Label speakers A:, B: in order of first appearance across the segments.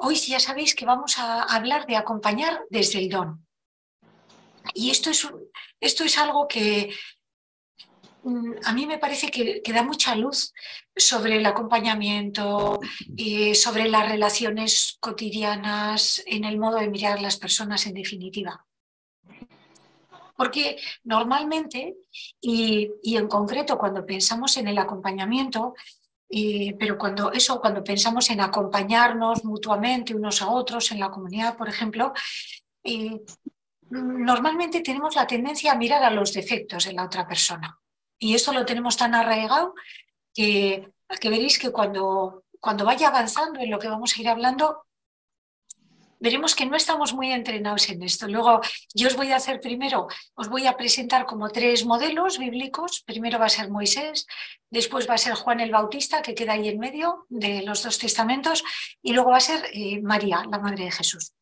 A: hoy ya sabéis que vamos a hablar de acompañar desde el don. Y esto es, esto es algo que mm, a mí me parece que, da mucha luz sobre el acompañamiento, y sobre las relaciones cotidianas, en el modo de mirar las personas en definitiva. Porque normalmente, y, en concreto cuando pensamos en el acompañamiento, pero cuando eso, cuando pensamos en acompañarnos mutuamente unos a otros en la comunidad, por ejemplo, normalmente tenemos la tendencia a mirar a los defectos de la otra persona. Y eso lo tenemos tan arraigado que, que veréis que cuando, cuando vaya avanzando en lo que vamos a ir hablando, veremos que no estamos muy entrenados en esto. Luego yo os voy a hacer primero, os voy a presentar como tres modelos bíblicos. Primero va a ser Moisés, después va a ser Juan el Bautista, que queda ahí en medio de los dos testamentos, y luego va a ser eh, María, la Madre de Jesús.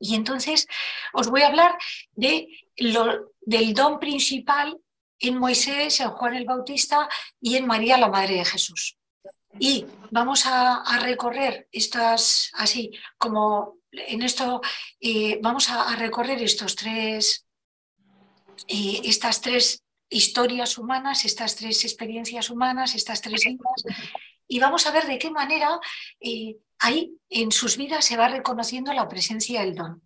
A: Y entonces os voy a hablar de lo, del don principal en Moisés, en Juan el Bautista y en María, la Madre de Jesús. Y vamos a, recorrer estas, así como en esto, eh, vamos a, recorrer estos tres, eh, estas tres historias humanas, estas tres experiencias humanas, estas tres vidas, y vamos a ver de qué manera eh, ahí en sus vidas se va reconociendo la presencia del don.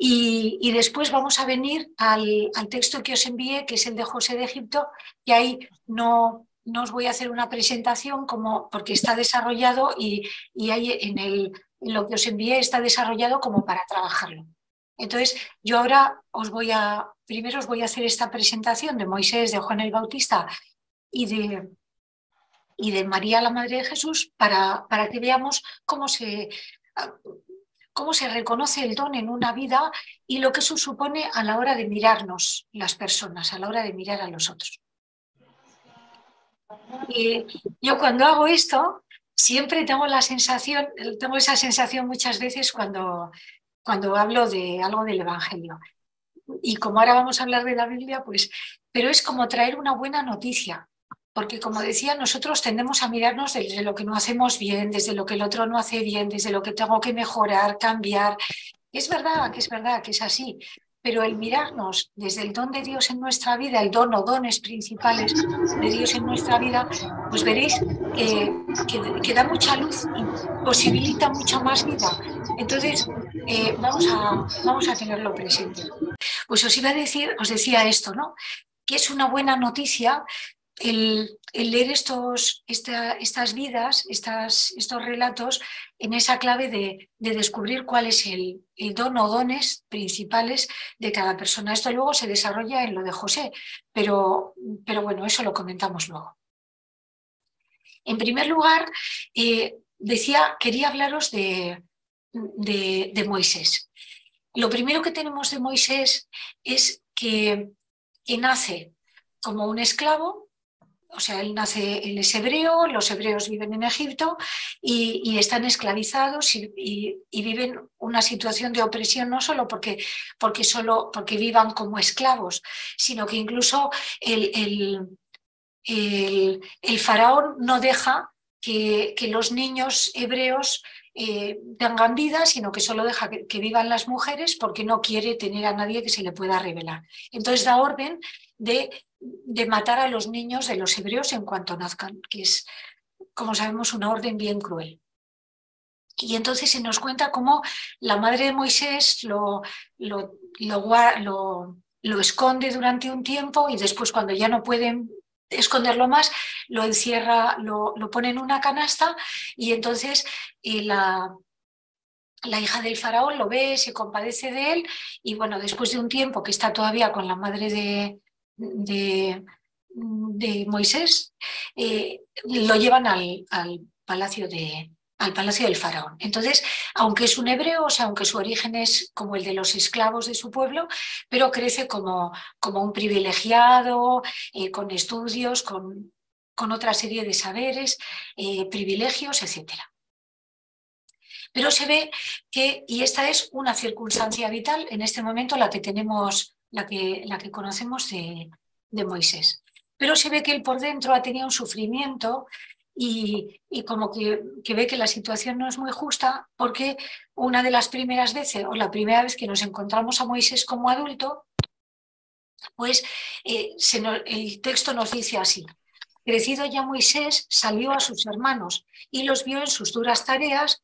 A: Y, después vamos a venir al, al, texto que os envié, que es el de José de Egipto, y ahí no, no os voy a hacer una presentación como, porque está desarrollado y, y hay en, el, lo que os envié está desarrollado como para trabajarlo. Entonces, yo ahora os voy a, primero os voy a hacer esta presentación de Moisés, de Juan el Bautista y de, y de María, la Madre de Jesús, para, para que veamos cómo se, cómo se reconoce el don en una vida y lo que eso supone a la hora de mirarnos las personas, a la hora de mirar a los otros. Yo cuando hago esto, siempre tengo la sensación, tengo esa sensación muchas veces cuando, cuando hablo de algo del Evangelio. Y como ahora vamos a hablar de la Biblia, pues, pero es como traer una buena noticia, porque como decía, nosotros tendemos a mirarnos desde lo que no hacemos bien, desde lo que el otro no hace bien, desde lo que tengo que mejorar, cambiar. Es verdad que es verdad que es así, pero el mirarnos desde el don de Dios en nuestra vida, el don o dones principales de Dios en nuestra vida, pues veréis que, da mucha luz y posibilita mucha más vida. Entonces, eh, vamos, a, vamos a tenerlo presente. Pues os iba a decir, os decía esto, ¿no? Que es una buena noticia el, leer estos, estas vidas, estas, estos relatos, en esa clave de, descubrir cuál es el, don o dones principales de cada persona. Esto luego se desarrolla en lo de José, pero, pero bueno, eso lo comentamos luego. En primer lugar, eh, decía, quería hablaros de, de, de Moisés. Lo primero que tenemos de Moisés es que, que nace como un esclavo, o sea, él nace, él es hebreo, los hebreos viven en Egipto y, están esclavizados y, viven una situación de opresión no solo porque, porque, solo, porque vivan como esclavos, sino que incluso el, el, faraón no deja que, los niños hebreos eh, tengan vida, sino que solo deja que, que, vivan las mujeres porque no quiere tener a nadie que se le pueda revelar. Entonces da orden de de matar a los niños de los hebreos en cuanto nazcan, que es, como sabemos, una orden bien cruel. Y entonces se nos cuenta cómo la madre de Moisés lo, lo, lo, esconde durante un tiempo y después cuando ya no pueden esconderlo más, lo encierra, lo, pone en una canasta y entonces la, la hija del faraón lo ve, se compadece de él y bueno, después de un tiempo que está todavía con la madre de, de, Moisés, eh, lo llevan al, palacio de, al palacio del faraón. Entonces, aunque es un hebreo, o sea, aunque su origen es como el de los esclavos de su pueblo, pero crece como, como un privilegiado, eh, con estudios, con, con, otra serie de saberes, eh, privilegios, etc. Pero se ve que, y esta es una circunstancia vital, en este momento la que tenemos la que, la que conocemos de, Moisés. Pero se ve que él por dentro ha tenido un sufrimiento y, como que, que, ve que la situación no es muy justa porque una de las primeras veces o la primera vez que nos encontramos a Moisés como adulto, pues eh, el texto nos dice así. Crecido ya Moisés salió a sus hermanos y los vio en sus duras tareas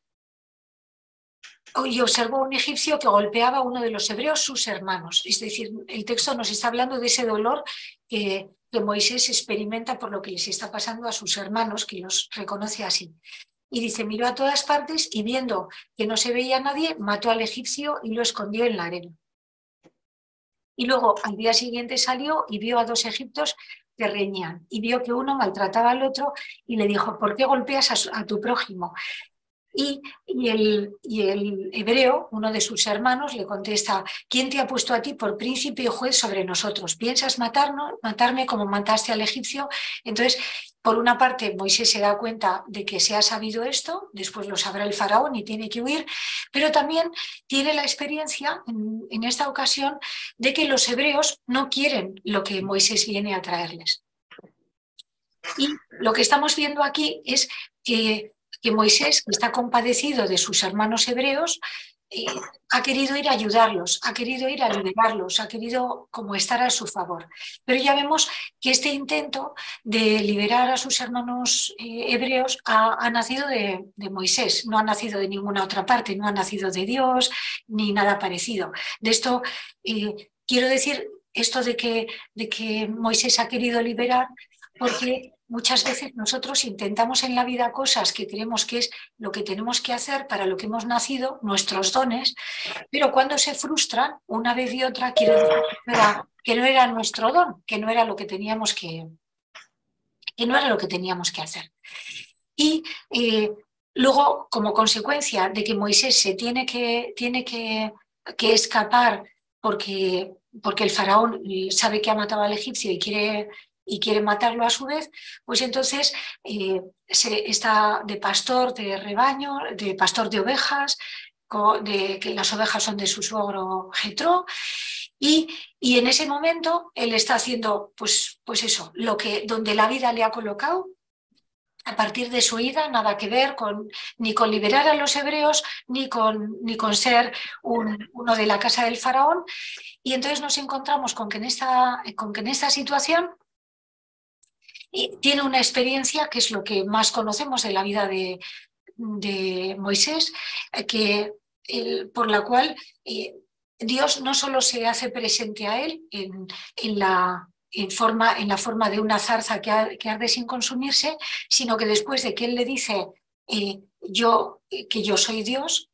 A: y observó un egipcio que golpeaba a uno de los hebreos, sus hermanos. Es decir, el texto nos está hablando de ese dolor que, Moisés experimenta por lo que les está pasando a sus hermanos, que los reconoce así. Y dice, miró a todas partes y viendo que no se veía nadie, mató al egipcio y lo escondió en la arena. Y luego al día siguiente salió y vio a dos egipcios que reñían y vio que uno maltrataba al otro y le dijo, ¿por qué golpeas a tu prójimo? Y, el, hebreo, uno de sus hermanos, le contesta, ¿quién te ha puesto a ti por príncipe y juez sobre nosotros? ¿Piensas matarnos, matarme como mataste al egipcio? Entonces, por una parte, Moisés se da cuenta de que se ha sabido esto, después lo sabrá el faraón y tiene que huir, pero también tiene la experiencia en, en esta ocasión de que los hebreos no quieren lo que Moisés viene a traerles. Y lo que estamos viendo aquí es que que Moisés, que está compadecido de sus hermanos hebreos, eh, ha querido ir a ayudarlos, ha querido ir a liberarlos, ha querido como estar a su favor. Pero ya vemos que este intento de liberar a sus hermanos eh, hebreos ha, nacido de, Moisés, no ha nacido de ninguna otra parte, no ha nacido de Dios ni nada parecido. De esto eh, quiero decir esto de que, de que Moisés ha querido liberar porque muchas veces nosotros intentamos en la vida cosas que creemos que es lo que tenemos que hacer para lo que hemos nacido, nuestros dones, pero cuando se frustran una vez y otra quiere decir que no era nuestro don, que no era lo que teníamos que, que no era lo que teníamos que hacer. Y eh, luego, como consecuencia de que Moisés se tiene que, tiene que, que escapar porque, porque el faraón sabe que ha matado al egipcio y quiere y quiere matarlo a su vez, pues entonces eh, está de pastor de rebaño, de pastor de ovejas, que las ovejas son de su suegro Jetro, y, y, en ese momento él está haciendo, pues, pues eso, lo que donde la vida le ha colocado. A partir de su ida, nada que ver con, ni con liberar a los hebreos, ni con, ni con ser uno de la casa del faraón. Y entonces nos encontramos con que en esta, con que en esta situación tiene una experiencia que es lo que más conocemos de la vida de, Moisés, eh, que, por la cual eh, Dios no solo se hace presente a él en, la, forma, en la forma de una zarza que, que, arde sin consumirse, sino que después de que él le dice, eh, yo, que yo soy Dios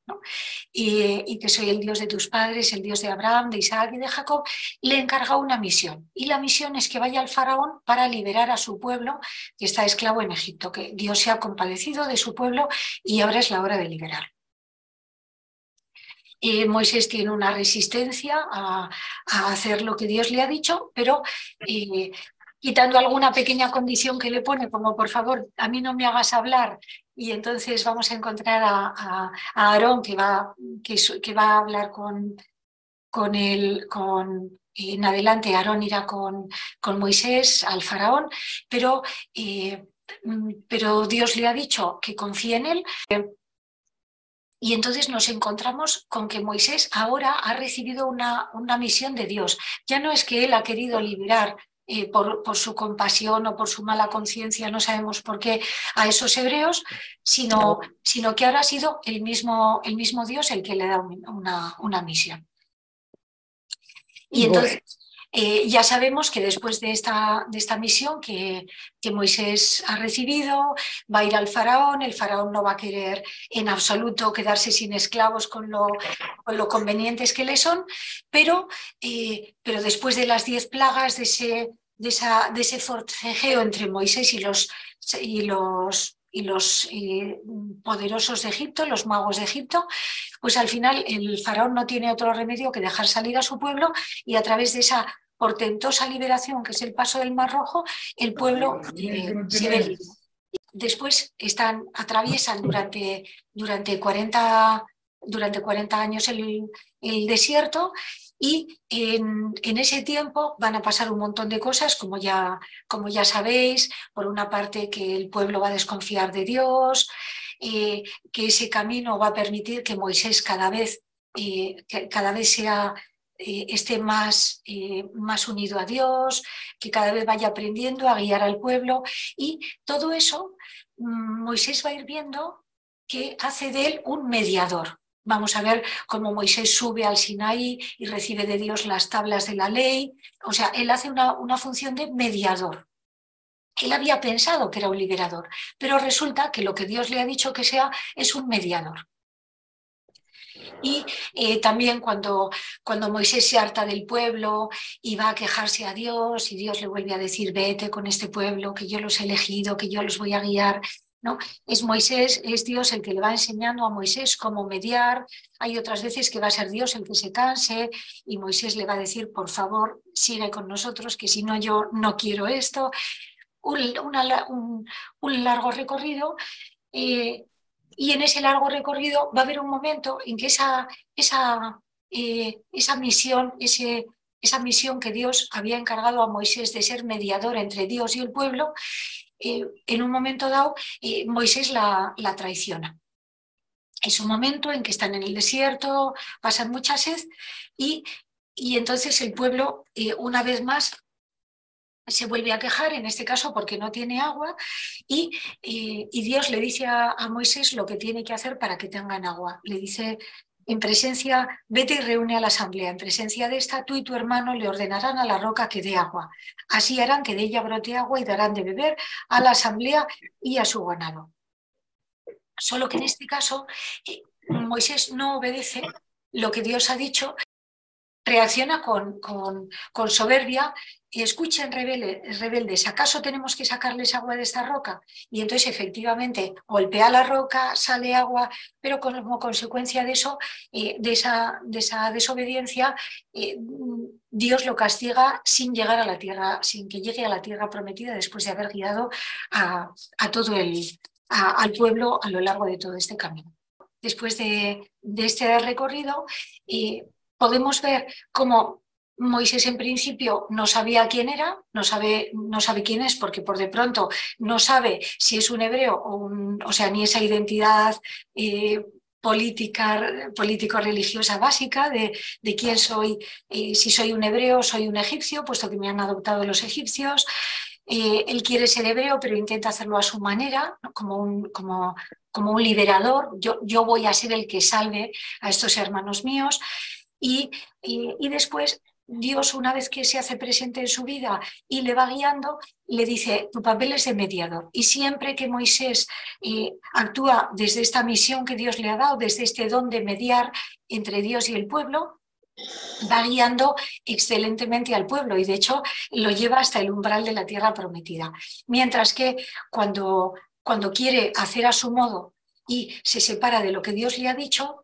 A: y, que soy el Dios de tus padres, el Dios de Abraham, de Isaac y de Jacob, le encarga una misión. Y la misión es que vaya al faraón para liberar a su pueblo que está esclavo en Egipto, que Dios se ha compadecido de su pueblo y ahora es la hora de liberar. Moisés tiene una resistencia a, hacer lo que Dios le ha dicho, pero eh, quitando alguna pequeña condición que le pone, como por favor, a mí no me hagas hablar y entonces vamos a encontrar a, Aarón que va, que, va a hablar con, con él, con, en adelante Aarón irá con, con Moisés al faraón, pero, eh, pero Dios le ha dicho que confíe en él. Y entonces nos encontramos con que Moisés ahora ha recibido una, una misión de Dios. Ya no es que él ha querido liberar eh, por, su compasión o por su mala conciencia, no sabemos por qué, a esos hebreos, sino, sino que ahora ha sido el mismo, el mismo Dios el que le da una, una misión. Y entonces eh, ya sabemos que después de esta, de esta misión que, que, Moisés ha recibido, va a ir al faraón, el faraón no va a querer en absoluto quedarse sin esclavos con lo, con lo convenientes que le son, pero, eh, pero después de las diez plagas, de ese, de, esa, de ese forcejeo entre Moisés y los, y los, y los eh, poderosos de Egipto, los magos de Egipto, pues al final el faraón no tiene otro remedio que dejar salir a su pueblo y a través de esa portentosa liberación que es el paso del Mar Rojo, el pueblo eh, se ve. Después están, atraviesan durante, durante 40 durante 40 años el, desierto y en, ese tiempo van a pasar un montón de cosas, como ya, como ya sabéis, por una parte que el pueblo va a desconfiar de Dios, eh, que ese camino va a permitir que Moisés cada vez, eh, cada vez sea eh, esté más, más unido a Dios, que cada vez vaya aprendiendo a guiar al pueblo. Y todo eso mm, Moisés va a ir viendo que hace de él un mediador. Vamos a ver cómo Moisés sube al Sinaí y recibe de Dios las tablas de la ley. O sea, él hace una, una función de mediador. Él había pensado que era un liberador, pero resulta que lo que Dios le ha dicho que sea es un mediador. Y eh, también cuando, cuando Moisés se harta del pueblo y va a quejarse a Dios y Dios le vuelve a decir, vete con este pueblo, que yo los he elegido, que yo los voy a guiar. Es Moisés, es Dios el que le va enseñando a Moisés cómo mediar. Hay otras veces que va a ser Dios el que se canse y Moisés le va a decir, por favor, sigue con nosotros, que si no yo no quiero esto. Un, largo recorrido eh, y en ese largo recorrido va a haber un momento en que esa, esa, eh, esa misión, esa misión que Dios había encargado a Moisés de ser mediador entre Dios y el pueblo, eh, en un momento dado eh, Moisés la, traiciona. Es un momento en que están en el desierto, pasan mucha sed y, y entonces el pueblo una vez más se vuelve a quejar, en este caso porque no tiene agua, y, y, Dios le dice a, Moisés lo que tiene que hacer para que tengan agua. Le dice, en presencia, vete y reúne a la asamblea, en presencia de esta, tú y tu hermano le ordenarán a la roca que dé agua. Así harán que de ella brote agua y darán de beber a la asamblea y a su ganado. Solo que en este caso eh, Moisés no obedece lo que Dios ha dicho, reacciona con, con, con soberbia escuchen rebeldes, ¿acaso tenemos que sacarles agua de esta roca? Y entonces efectivamente golpea la roca, sale agua, pero como consecuencia de eso, eh, de, esa, de, esa, desobediencia, eh, Dios lo castiga sin llegar a la tierra, sin que llegue a la tierra prometida después de haber guiado a, todo el, al pueblo a lo largo de todo este camino. Después de, este recorrido, eh, podemos ver cómo Moisés en principio no sabía quién era, no sabe, no sabe quién es porque por de pronto no sabe si es un hebreo o, un, o sea, ni esa identidad eh, política, político-religiosa básica de, de quién soy, eh, si soy un hebreo o soy un egipcio, puesto que me han adoptado los egipcios. Eh, él quiere ser hebreo, pero intenta hacerlo a su manera, como, un, como, como un liberador. Yo, yo voy a ser el que salve a estos hermanos míos. Y, y, después Dios una vez que se hace presente en su vida y le va guiando, le dice, tu papel es de mediador. Y siempre que Moisés eh, actúa desde esta misión que Dios le ha dado, desde este don de mediar entre Dios y el pueblo, va guiando excelentemente al pueblo y de hecho lo lleva hasta el umbral de la tierra prometida. Mientras que cuando, cuando quiere hacer a su modo y se separa de lo que Dios le ha dicho,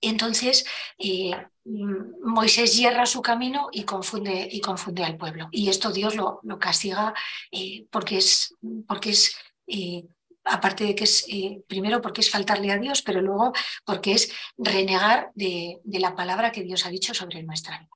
A: entonces eh, Moisés hierra su camino y confunde, y confunde al pueblo. Y esto Dios lo, lo castiga eh, porque es, porque es eh, aparte de que es, primero porque es faltarle a Dios, pero luego porque es renegar de, de, la palabra que Dios ha dicho sobre nuestra vida.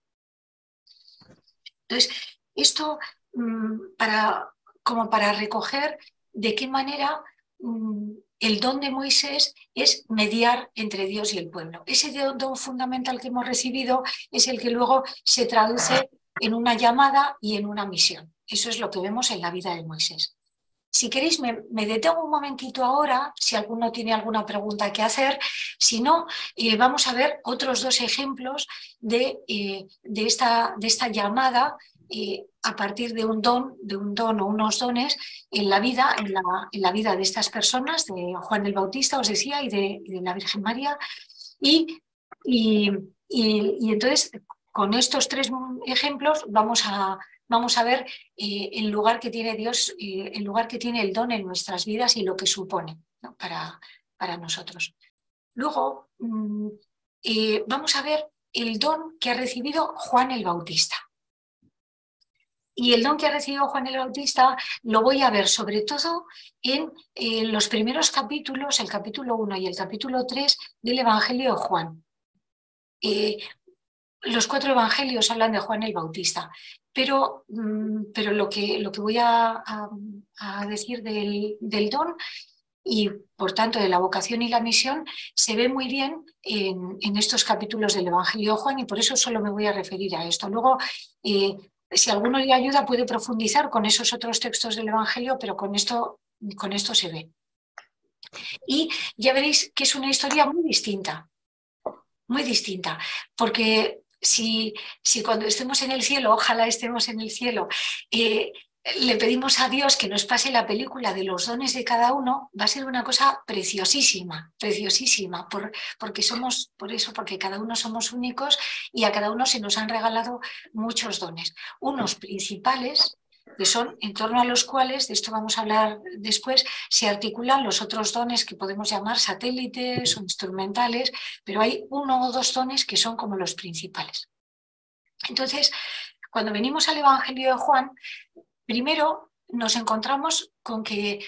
A: Entonces, esto mm, para, como para recoger de qué manera mm, el don de Moisés es mediar entre Dios y el pueblo. Ese don fundamental que hemos recibido es el que luego se traduce en una llamada y en una misión. Eso es lo que vemos en la vida de Moisés. Si queréis, me, detengo un momentito ahora, si alguno tiene alguna pregunta que hacer. Si no, eh, vamos a ver otros dos ejemplos de, eh, de, esta, de esta llamada a partir de un don, de un don o unos dones en la vida, en la, en la vida de estas personas, de Juan el Bautista, os decía, y de, la Virgen María. Y, y, y, entonces, con estos tres ejemplos, vamos a, vamos a ver eh, el lugar que tiene Dios, eh, el lugar que tiene el don en nuestras vidas y lo que supone para, para nosotros. Luego, mm, eh, vamos a ver el don que ha recibido Juan el Bautista. Y el don que ha recibido Juan el Bautista lo voy a ver sobre todo en eh, los primeros capítulos, el capítulo 1 y el capítulo 3 del Evangelio de Juan. Eh, los cuatro evangelios hablan de Juan el Bautista, pero, mm, pero lo, que, lo que voy a, decir del, don y por tanto de la vocación y la misión se ve muy bien en, estos capítulos del Evangelio de Juan y por eso solo me voy a referir a esto. Luego, eh, si alguno le ayuda, puede profundizar con esos otros textos del Evangelio, pero con esto, con esto se ve. Y ya veréis que es una historia muy distinta, muy distinta, porque si, si cuando estemos en el cielo, ojalá estemos en el cielo, eh, le pedimos a Dios que nos pase la película de los dones de cada uno, va a ser una cosa preciosísima, preciosísima, por, porque somos, por eso, porque cada uno somos únicos y a cada uno se nos han regalado muchos dones. Unos principales, que son en torno a los cuales, de esto vamos a hablar después, se articulan los otros dones que podemos llamar satélites o instrumentales, pero hay uno o dos dones que son como los principales. Entonces, cuando venimos al Evangelio de Juan, Primero, nos encontramos con que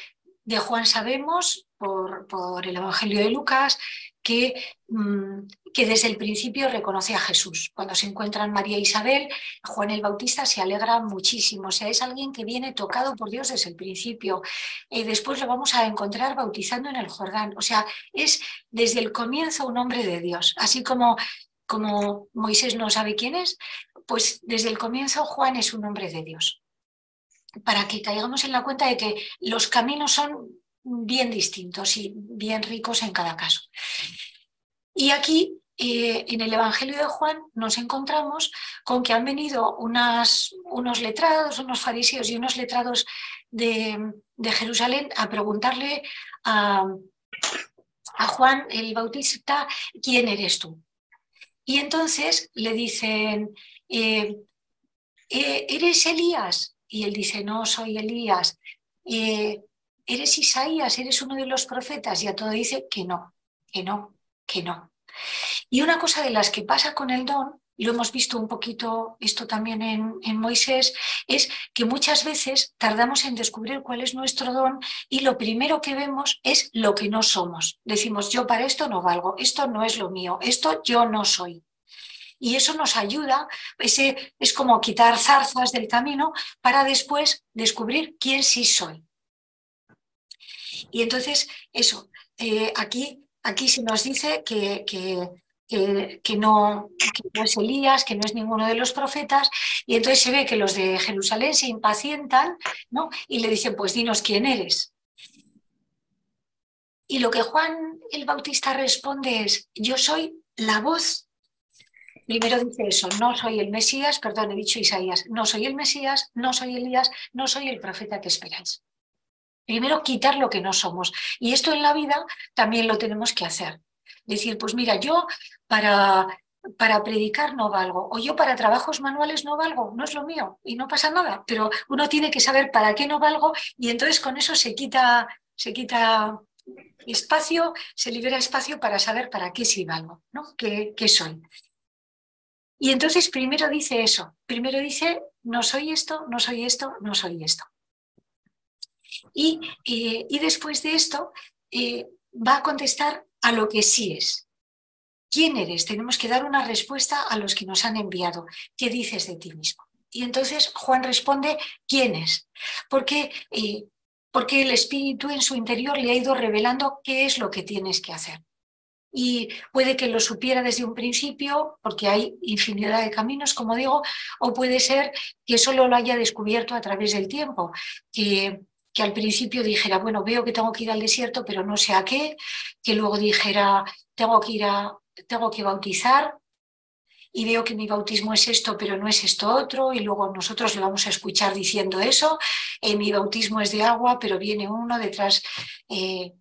A: de Juan sabemos, por, el Evangelio de Lucas, que, mm, que, desde el principio reconoce a Jesús. Cuando se encuentran María e Isabel, Juan el Bautista se alegra muchísimo. O sea, es alguien que viene tocado por Dios desde el principio. y después lo vamos a encontrar bautizando en el Jordán. O sea, es desde el comienzo un hombre de Dios. Así como, como Moisés no sabe quién es, pues desde el comienzo Juan es un hombre de Dios para que caigamos en la cuenta de que los caminos son bien distintos y bien ricos en cada caso. Y aquí, eh, en el Evangelio de Juan, nos encontramos con que han venido unos letrados, unos fariseos y unos letrados de, Jerusalén a preguntarle a, Juan el Bautista, ¿quién eres tú? Y entonces le dicen, eh, eh, ¿eres Elías? Y él dice, no, soy Elías. Eh, ¿Eres Isaías? ¿Eres uno de los profetas? Y a todo dice que no, que no, que no. Y una cosa de las que pasa con el don, lo hemos visto un poquito esto también en, en, Moisés, es que muchas veces tardamos en descubrir cuál es nuestro don y lo primero que vemos es lo que no somos. Decimos, yo para esto no valgo, esto no es lo mío, esto yo no soy y eso nos ayuda, ese, es como quitar zarzas del camino para después descubrir quién sí soy. Y entonces, eso, eh, aquí, aquí se nos dice que, que, que, no, no, es Elías, que no es ninguno de los profetas, y entonces se ve que los de Jerusalén se impacientan ¿no? y le dicen, pues dinos quién eres. Y lo que Juan el Bautista responde es, yo soy la voz Primero dice eso, no soy el Mesías, perdón, he dicho Isaías, no soy el Mesías, no soy Elías, no soy el profeta que esperáis. Primero quitar lo que no somos. Y esto en la vida también lo tenemos que hacer. Decir, pues mira, yo para, para predicar no valgo, o yo para trabajos manuales no valgo, no es lo mío y no pasa nada, pero uno tiene que saber para qué no valgo y entonces con eso se quita, se quita espacio, se libera espacio para saber para qué sí valgo, ¿no? ¿Qué, qué soy? Y entonces primero dice eso, primero dice, no soy esto, no soy esto, no soy esto. Y, eh, y después de esto eh, va a contestar a lo que sí es. ¿Quién eres? Tenemos que dar una respuesta a los que nos han enviado. ¿Qué dices de ti mismo? Y entonces Juan responde, ¿quién es? Porque, eh, porque el Espíritu en su interior le ha ido revelando qué es lo que tienes que hacer y puede que lo supiera desde un principio, porque hay infinidad de caminos, como digo, o puede ser que solo lo haya descubierto a través del tiempo, que, que al principio dijera, bueno, veo que tengo que ir al desierto, pero no sé a qué, que luego dijera, tengo que ir a, tengo que bautizar, y veo que mi bautismo es esto, pero no es esto otro, y luego nosotros le vamos a escuchar diciendo eso, eh, mi bautismo es de agua, pero viene uno detrás, eh,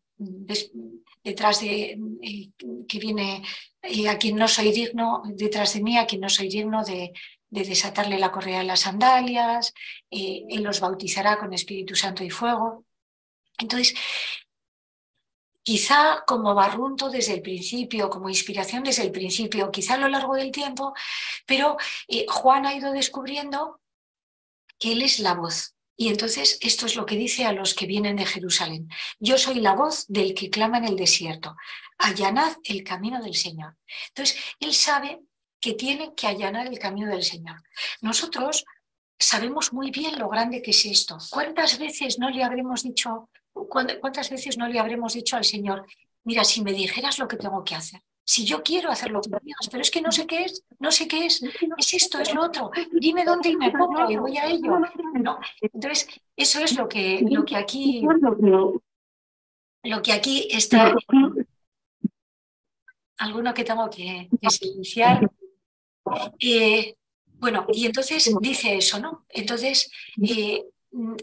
A: detrás de eh, que viene eh, a quien no soy digno, detrás de mí, a quien no soy digno de, desatarle la correa de las sandalias, eh, Él los bautizará con Espíritu Santo y fuego. Entonces, quizá como barrunto desde el principio, como inspiración desde el principio, quizá a lo largo del tiempo, pero Juan ha ido descubriendo que Él es la voz. Y entonces esto es lo que dice a los que vienen de Jerusalén. Yo soy la voz del que clama en el desierto. Allanad el camino del Señor. Entonces, Él sabe que tiene que allanar el camino del Señor. Nosotros sabemos muy bien lo grande que es esto. ¿Cuántas veces no le habremos dicho, cuántas veces no le habremos dicho al Señor, mira, si me dijeras lo que tengo que hacer? Si yo quiero hacer lo que me digas, pero es que no sé qué es, no sé qué es, es esto, es lo otro, dime dónde y me pongo y voy a ello. No. Entonces, eso es lo que, lo que aquí, lo que aquí está. Alguno que tengo que, que silenciar. Eh, bueno, y entonces dice eso, ¿no? Entonces, eh,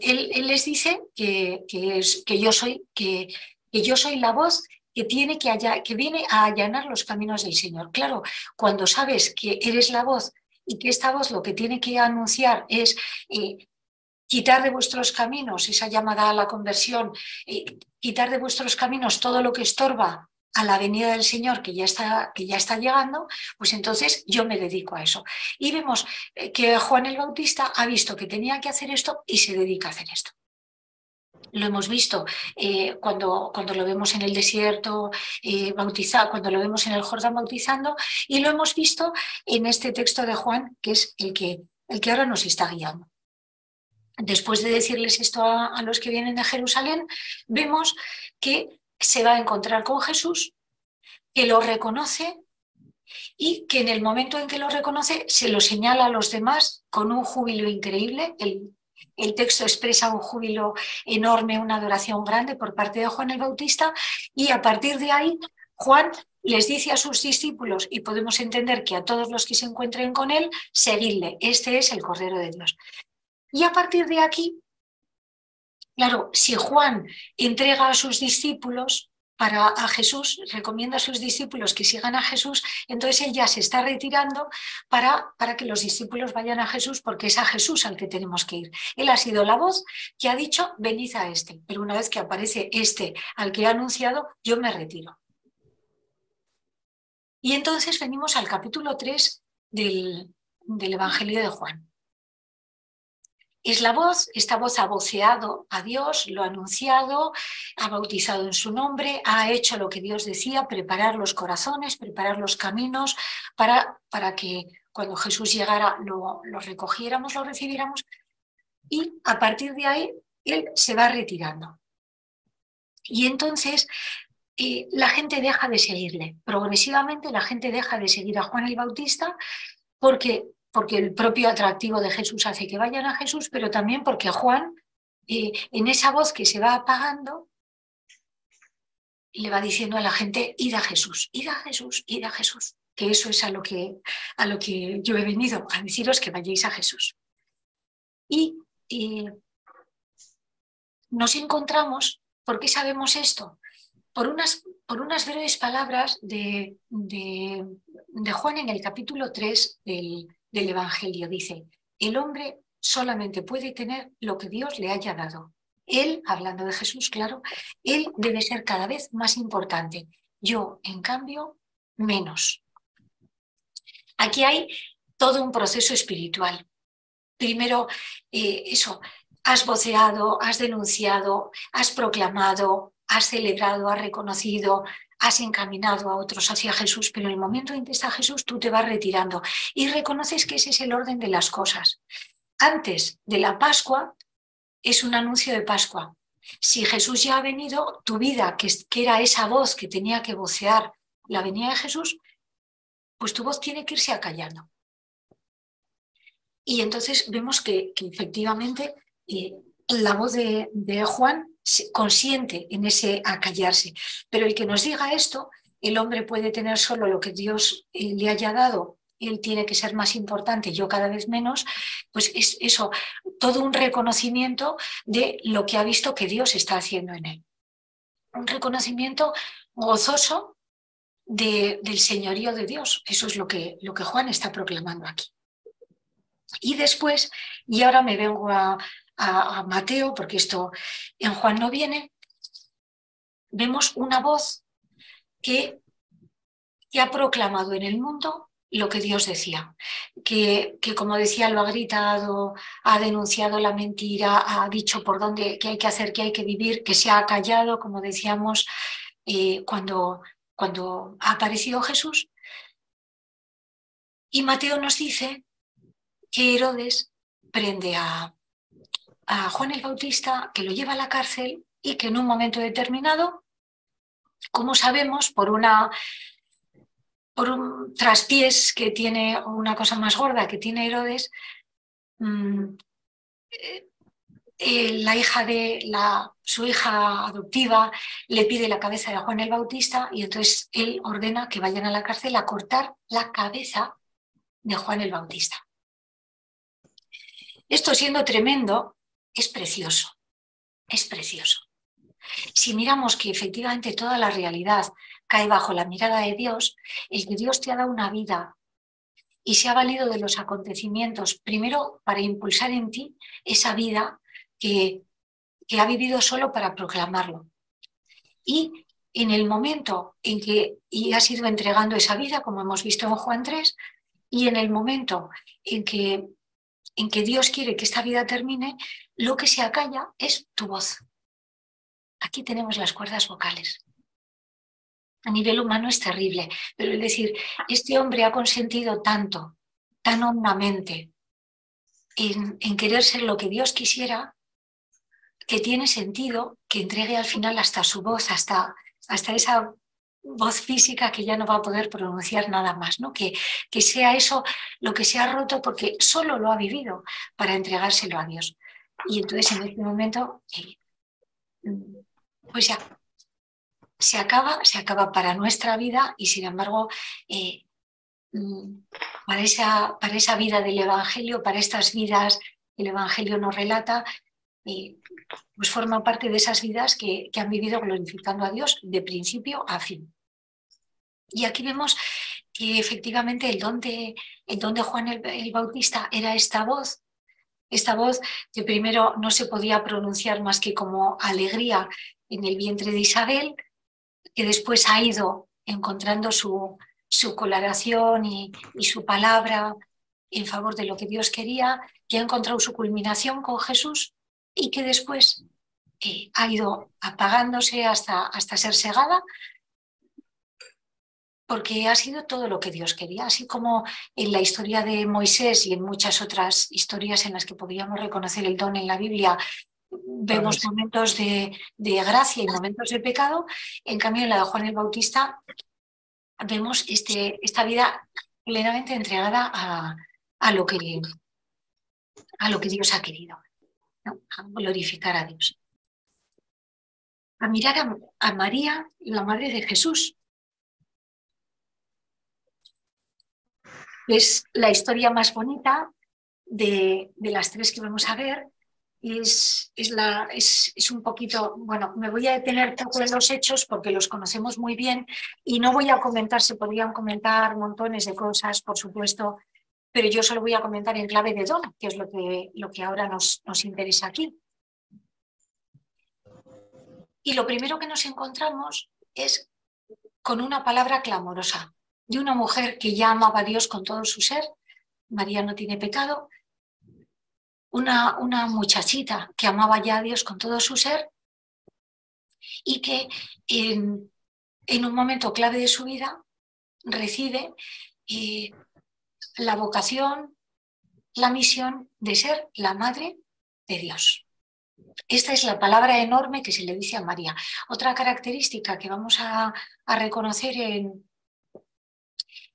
A: él, les dice que, que, es, que yo soy, que, que yo soy la voz que, tiene que, que viene a allanar los caminos del Señor. Claro, cuando sabes que eres la voz y que esta voz lo que tiene que anunciar es eh, quitar de vuestros caminos, esa llamada a la conversión, eh, quitar de vuestros caminos todo lo que estorba a la venida del Señor que ya está, que ya está llegando, pues entonces yo me dedico a eso. Y vemos eh, que Juan el Bautista ha visto que tenía que hacer esto y se dedica a hacer esto lo hemos visto eh, cuando, cuando lo vemos en el desierto eh, bautizado, cuando lo vemos en el Jordán bautizando, y lo hemos visto en este texto de Juan, que es el que, el que ahora nos está guiando. Después de decirles esto a, los que vienen de Jerusalén, vemos que se va a encontrar con Jesús, que lo reconoce y que en el momento en que lo reconoce se lo señala a los demás con un júbilo increíble. El, el texto expresa un júbilo enorme, una adoración grande por parte de Juan el Bautista y a partir de ahí Juan les dice a sus discípulos, y podemos entender que a todos los que se encuentren con él, seguidle, este es el Cordero de Dios. Y a partir de aquí, claro, si Juan entrega a sus discípulos para a Jesús, recomienda a sus discípulos que sigan a Jesús, entonces él ya se está retirando para, para que los discípulos vayan a Jesús, porque es a Jesús al que tenemos que ir. Él ha sido la voz que ha dicho, venid a este, pero una vez que aparece este al que ha anunciado, yo me retiro. Y entonces venimos al capítulo 3 del, del Evangelio de Juan. Es la voz, esta voz ha voceado a Dios, lo ha anunciado, ha bautizado en su nombre, ha hecho lo que Dios decía, preparar los corazones, preparar los caminos para, para que cuando Jesús llegara lo, lo recogiéramos, lo recibiéramos y a partir de ahí Él se va retirando. Y entonces eh, la gente deja de seguirle. Progresivamente la gente deja de seguir a Juan el Bautista porque porque el propio atractivo de Jesús hace que vayan a Jesús, pero también porque Juan, eh, en esa voz que se va apagando, le va diciendo a la gente, id a Jesús, id a Jesús, id a Jesús, que eso es a lo que, a lo que yo he venido, a deciros que vayáis a Jesús. Y, nos encontramos, ¿por qué sabemos esto? Por unas, por unas breves palabras de, de, de Juan en el capítulo 3 del, del Evangelio. Dice, el hombre solamente puede tener lo que Dios le haya dado. Él, hablando de Jesús, claro, él debe ser cada vez más importante. Yo, en cambio, menos. Aquí hay todo un proceso espiritual. Primero, eh, eso, has voceado, has denunciado, has proclamado, has celebrado, has reconocido, has encaminado a otros hacia Jesús, pero en el momento en que está Jesús, tú te vas retirando y reconoces que ese es el orden de las cosas. Antes de la Pascua es un anuncio de Pascua. Si Jesús ya ha venido, tu vida, que, era esa voz que tenía que vocear la venida de Jesús, pues tu voz tiene que irse acallando. Y entonces vemos que, efectivamente eh, la voz de Juan consiente en ese acallarse. Pero el que nos diga esto, el hombre puede tener solo lo que Dios eh, le haya dado, él tiene que ser más importante, yo cada vez menos, pues es eso, todo un reconocimiento de lo que ha visto que Dios está haciendo en él. Un reconocimiento gozoso de, del señorío de Dios. Eso es lo que, lo que Juan está proclamando aquí. Y después, y ahora me vengo a, a, Mateo, porque esto en Juan no viene, vemos una voz que, que ha proclamado en el mundo lo que Dios decía, que, que, como decía, lo ha gritado, ha denunciado la mentira, ha dicho por dónde qué hay que hacer, qué hay que vivir, que se ha callado, como decíamos, eh, cuando, cuando ha aparecido Jesús. Y Mateo nos dice que Herodes prende a, a Juan el Bautista, que lo lleva a la cárcel y que en un momento determinado, como sabemos, por una por un traspiés que tiene una cosa más gorda que tiene Herodes, mm, eh, eh, la hija de la, su hija adoptiva le pide la cabeza de Juan el Bautista y entonces él ordena que vayan a la cárcel a cortar la cabeza de Juan el Bautista. Esto siendo tremendo, es precioso, es precioso. Si miramos que efectivamente toda la realidad cae bajo la mirada de Dios, el que Dios te ha dado una vida y se ha valido de los acontecimientos, primero para impulsar en ti esa vida que, que ha vivido solo para proclamarlo. Y en el momento en que y has ido entregando esa vida, como hemos visto en Juan 3, y en el momento en que, en que Dios quiere que esta vida termine, lo que se acalla es tu voz. Aquí tenemos las cuerdas vocales a nivel humano es terrible, pero es decir, este hombre ha consentido tanto, tan hondamente, en, querer ser lo que Dios quisiera, que tiene sentido que entregue al final hasta su voz, hasta, hasta esa voz física que ya no va a poder pronunciar nada más, ¿no? Que, que sea eso lo que se ha roto porque solo lo ha vivido para entregárselo a Dios. Y entonces en este momento, eh, pues ya, se acaba, se acaba para nuestra vida y sin embargo, eh, mm, para, esa, para esa vida del Evangelio, para estas vidas el Evangelio nos relata, eh, pues forma parte de esas vidas que, han vivido glorificando a Dios de principio a fin. Y aquí vemos que efectivamente el don de, el Juan el Bautista era esta voz, esta voz que primero no se podía pronunciar más que como alegría en el vientre de Isabel, que después ha ido encontrando su, su coloración y, su palabra en favor de lo que Dios quería, que ha encontrado su culminación con Jesús y que después eh, ha ido apagándose hasta, hasta ser segada porque ha sido todo lo que Dios quería, así como en la historia de Moisés y en muchas otras historias en las que podríamos reconocer el don en la Biblia, vemos momentos de, gracia y momentos de pecado, en cambio en la de Juan el Bautista vemos este, esta vida plenamente entregada a, lo, que, a lo que Dios ha querido, a glorificar a Dios. A mirar a, María, la madre de Jesús. Es la historia más bonita de, de las tres que vamos a ver, es, es, la, es, es, un poquito, bueno, me voy a detener poco en los hechos porque los conocemos muy bien y no voy a comentar, se podrían comentar montones de cosas, por supuesto, pero yo solo voy a comentar en clave de don, que es lo que, lo que ahora nos, nos interesa aquí. Y lo primero que nos encontramos es con una palabra clamorosa de una mujer que ya amaba a Dios con todo su ser, María no tiene pecado, una, una muchachita que amaba ya a Dios con todo su ser y que en, un momento clave de su vida recibe eh, la vocación, la misión de ser la madre de Dios. Esta es la palabra enorme que se le dice a María. Otra característica que vamos a, reconocer en,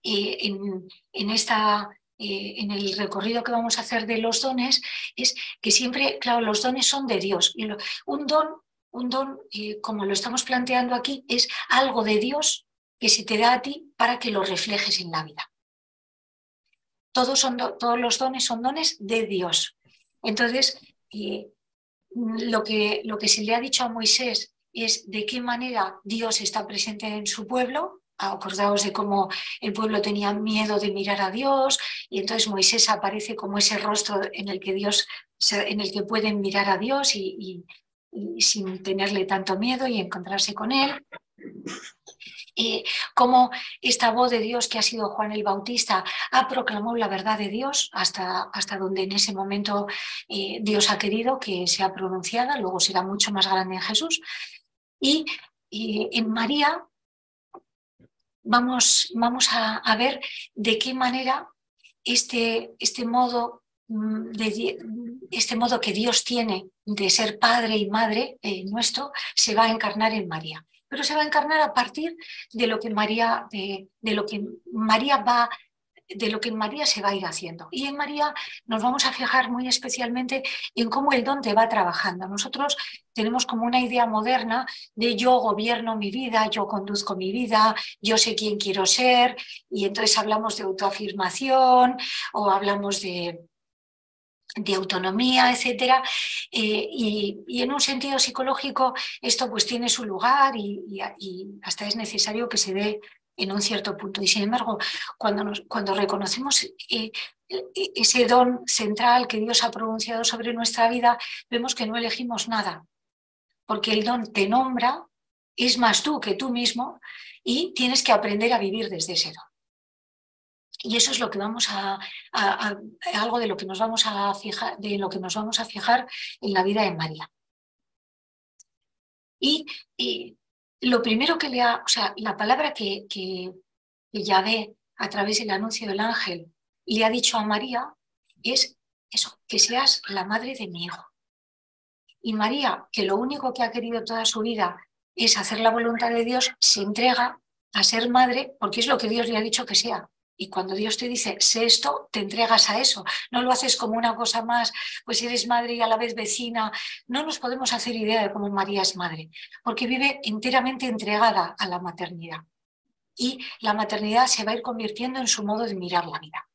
A: eh, en, en, esta, eh, en el recorrido que vamos a hacer de los dones es que siempre, claro, los dones son de Dios. Un don, un don eh, como lo estamos planteando aquí, es algo de Dios que se te da a ti para que lo reflejes en la vida. Todos, son todos los dones son dones de Dios. Entonces, eh, lo, que, lo que se le ha dicho a Moisés es de qué manera Dios está presente en su pueblo, acordaos de cómo el pueblo tenía miedo de mirar a Dios y entonces Moisés aparece como ese rostro en el que Dios, en el que pueden mirar a Dios y, sin tenerle tanto miedo y encontrarse con él. Eh, cómo esta voz de Dios que ha sido Juan el Bautista ha proclamado la verdad de Dios hasta, hasta donde en ese momento eh, Dios ha querido que sea pronunciada, luego será mucho más grande en Jesús. Y, en María vamos, vamos a, ver de qué manera este, este modo mm, de, este modo que Dios tiene de ser padre y madre eh, nuestro se va a encarnar en María pero se va a encarnar a partir de lo que María, de, lo que María va de lo que en María se va a ir haciendo. Y en María nos vamos a fijar muy especialmente en cómo el don te va trabajando. Nosotros tenemos como una idea moderna de yo gobierno mi vida, yo conduzco mi vida, yo sé quién quiero ser, y entonces hablamos de autoafirmación o hablamos de, de autonomía, etcétera, eh, y, en un sentido psicológico esto pues tiene su lugar y, hasta es necesario que se dé en un cierto punto. Y sin embargo, cuando, cuando reconocemos eh, ese don central que Dios ha pronunciado sobre nuestra vida, vemos que no elegimos nada, porque el don te nombra, es más tú que tú mismo, y tienes que aprender a vivir desde ese don. Y eso es lo que vamos a, algo de lo que nos vamos a fijar, de lo que nos vamos a fijar en la vida de María. Y, lo primero que le ha, o sea, la palabra que, que, Yahvé a través del anuncio del ángel le ha dicho a María es eso, que seas la madre de mi hijo. Y María, que lo único que ha querido toda su vida es hacer la voluntad de Dios, se entrega a ser madre porque es lo que Dios le ha dicho que sea. Y cuando Dios te dice, sé esto, te entregas a eso. No lo haces como una cosa más, pues eres madre y a la vez vecina. No nos podemos hacer idea de cómo María es madre, porque vive enteramente entregada a la maternidad. Y la maternidad se va a ir convirtiendo en su modo de mirar la vida.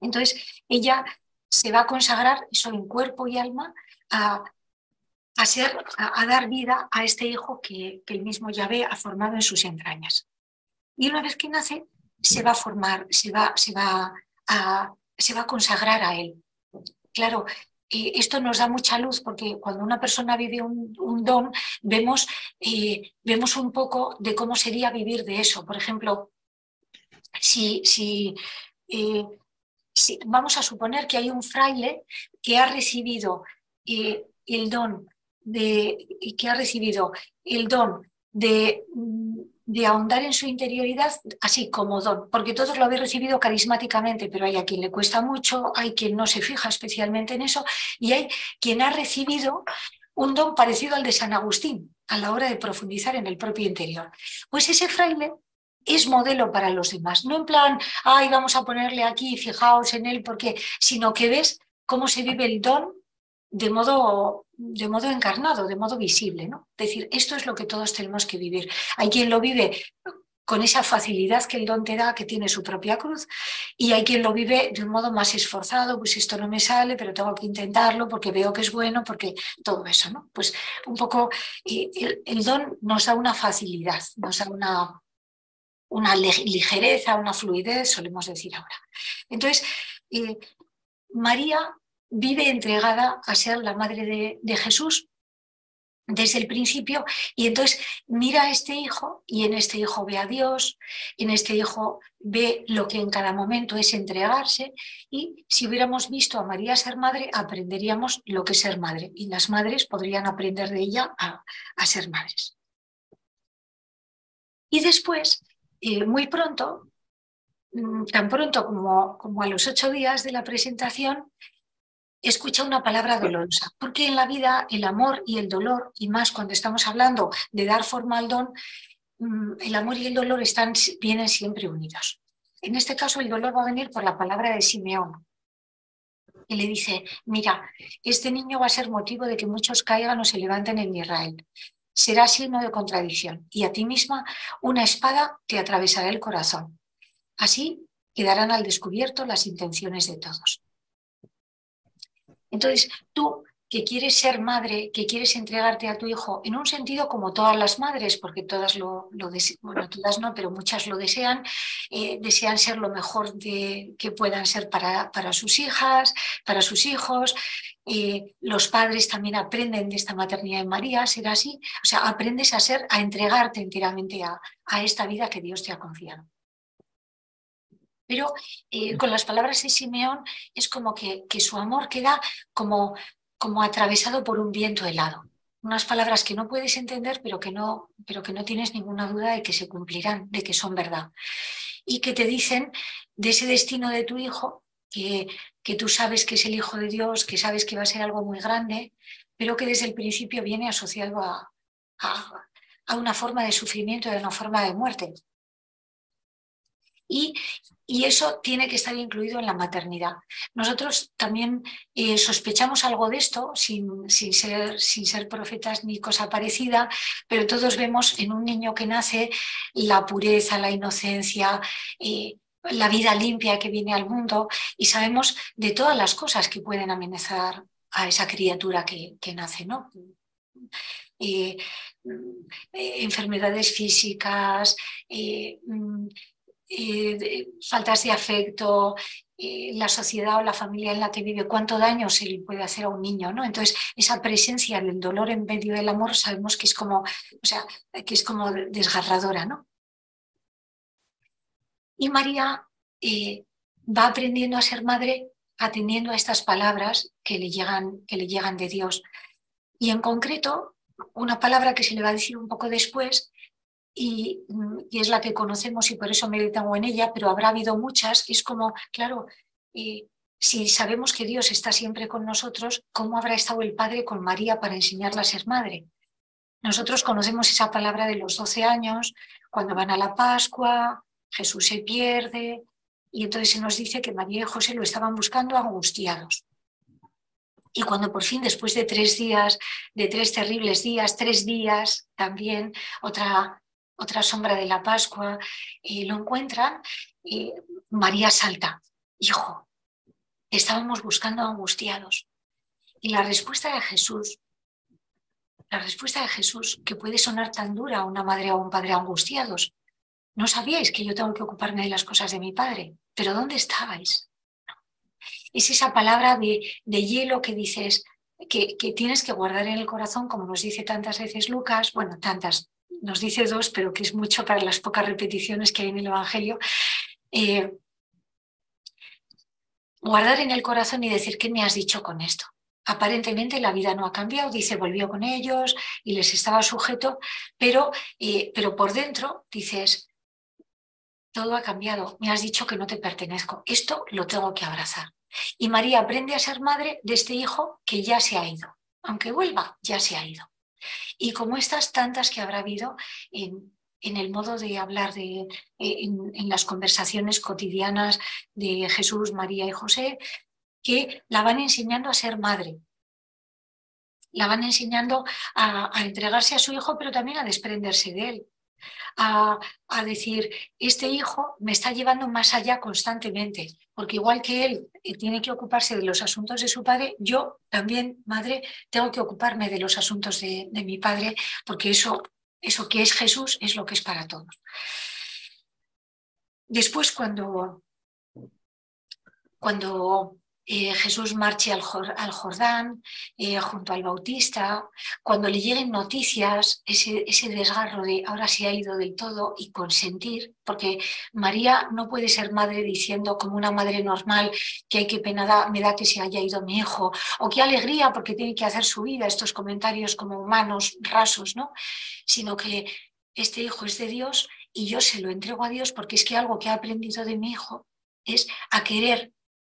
A: Entonces, ella se va a consagrar, eso en cuerpo y alma, a, ser, a, dar vida a este hijo que, que el mismo Yahvé ha formado en sus entrañas. Y una vez que nace, se va a formar, se va, se va, a, se va a consagrar a él. Claro, esto nos da mucha luz porque cuando una persona vive un, don, vemos, eh, vemos un poco de cómo sería vivir de eso. Por ejemplo, si, si, eh, si vamos a suponer que hay un fraile que ha recibido eh, el don de que ha recibido el don de de ahondar en su interioridad así como don, porque todos lo habéis recibido carismáticamente, pero hay a quien le cuesta mucho, hay quien no se fija especialmente en eso y hay quien ha recibido un don parecido al de San Agustín a la hora de profundizar en el propio interior. Pues ese fraile es modelo para los demás, no en plan, ay, vamos a ponerle aquí, fijaos en él, porque, sino que ves cómo se vive el don de modo, de modo encarnado, de modo visible. ¿no? Es decir, esto es lo que todos tenemos que vivir. Hay quien lo vive con esa facilidad que el don te da, que tiene su propia cruz, y hay quien lo vive de un modo más esforzado, pues esto no me sale, pero tengo que intentarlo porque veo que es bueno, porque todo eso, ¿no? Pues un poco el, el don nos da una facilidad, nos da una, una ligereza, una fluidez, solemos decir ahora. Entonces, eh, María vive entregada a ser la madre de, Jesús desde el principio. Y entonces mira a este hijo y en este hijo ve a Dios, en este hijo ve lo que en cada momento es entregarse. Y si hubiéramos visto a María ser madre aprenderíamos lo que es ser madre. Y las madres podrían aprender de ella a, ser madres. Y después, eh, muy pronto, mm, tan pronto como, como a los ocho días de la presentación, escucha una palabra dolorosa, porque en la vida el amor y el dolor, y más cuando estamos hablando de dar forma al don, mm, el amor y el dolor están, vienen siempre unidos. En este caso el dolor va a venir por la palabra de Simeón, y le dice, mira, este niño va a ser motivo de que muchos caigan o se levanten en Israel. Será signo de contradicción y a ti misma una espada te atravesará el corazón. Así quedarán al descubierto las intenciones de todos. Entonces, tú que quieres ser madre, que quieres entregarte a tu hijo en un sentido como todas las madres, porque todas lo, desean, bueno, todas no, pero muchas lo desean, eh, desean ser lo mejor de, que puedan ser para, para sus hijas, para sus hijos. Eh, los padres también aprenden de esta maternidad de María, será así. O sea, aprendes a ser, a entregarte enteramente a, a esta vida que Dios te ha confiado. Pero eh, con las palabras de Simeón es como que, que su amor queda como como atravesado por un viento helado. Unas palabras que no puedes entender, pero que no, pero que no tienes ninguna duda de que se cumplirán, de que son verdad. Y que te dicen de ese destino de tu hijo, que, que tú sabes que es el hijo de Dios, que sabes que va a ser algo muy grande, pero que desde el principio viene asociado a, a, a una forma de sufrimiento, a una forma de muerte. Y, eso tiene que estar incluido en la maternidad. Nosotros también eh, sospechamos algo de esto sin, sin, ser, sin ser profetas ni cosa parecida, pero todos vemos en un niño que nace la pureza, la inocencia. Eh, la vida limpia que viene al mundo y sabemos de todas las cosas que pueden amenazar a esa criatura que, nace, ¿no? Eh, enfermedades físicas, mm, eh, faltas de afecto, eh, la sociedad o la familia en la que vive, cuánto daño se le puede hacer a un niño, ¿no? Entonces, esa presencia del dolor en medio del amor sabemos que es como, o sea, que es como desgarradora, ¿no? Y María eh, va aprendiendo a ser madre atendiendo a estas palabras que le llegan, que le llegan de Dios. Y en concreto, una palabra que se le va a decir un poco después y, es la que conocemos y por eso me detengo en ella, pero habrá habido muchas. Es como, claro, si sabemos que Dios está siempre con nosotros, ¿cómo habrá estado el Padre con María para enseñarla a ser madre? Nosotros conocemos esa palabra de los 12 años, cuando van a la Pascua, Jesús se pierde, y entonces se nos dice que María y José lo estaban buscando angustiados. Y cuando por fin, después de tres días, de tres terribles días, tres días también, otra otra sombra de la Pascua, y lo encuentran, y María salta, hijo, estábamos buscando angustiados. Y la respuesta de Jesús, la respuesta de Jesús, que puede sonar tan dura a una madre o a un padre angustiados, no sabíais que yo tengo que ocuparme de las cosas de mi padre, pero ¿dónde estabais? Es esa palabra de, hielo que dices, que, que, tienes que guardar en el corazón, como nos dice tantas veces Lucas, bueno, tantas, nos dice dos, pero que es mucho para las pocas repeticiones que hay en el Evangelio, eh, guardar en el corazón y decir, ¿qué me has dicho con esto? Aparentemente la vida no ha cambiado, dice, volvió con ellos y les estaba sujeto, pero, eh, pero por dentro dices, todo ha cambiado, me has dicho que no te pertenezco, esto lo tengo que abrazar. Y María aprende a ser madre de este hijo que ya se ha ido, aunque vuelva, ya se ha ido. Y como estas tantas que habrá habido en, el modo de hablar de, en, las conversaciones cotidianas de Jesús, María y José, que la van enseñando a ser madre. La van enseñando a, a entregarse a su hijo, pero también a desprenderse de él a, decir, este hijo me está llevando más allá constantemente, porque igual que él eh, tiene que ocuparse de los asuntos de su padre, yo también, madre, tengo que ocuparme de los asuntos de, de mi padre, porque eso, eso que es Jesús es lo que es para todos. Después, cuando, cuando eh, Jesús marche al, Jordán eh, junto al Bautista, cuando le lleguen noticias, ese, desgarro de ahora se ha ido del todo y consentir, porque María no puede ser madre diciendo como una madre normal que hay que pena me da que se haya ido mi hijo, o qué alegría porque tiene que hacer su vida, estos comentarios como humanos, rasos, ¿no? Sino que este hijo es de Dios y yo se lo entrego a Dios porque es que algo que ha aprendido de mi hijo es a querer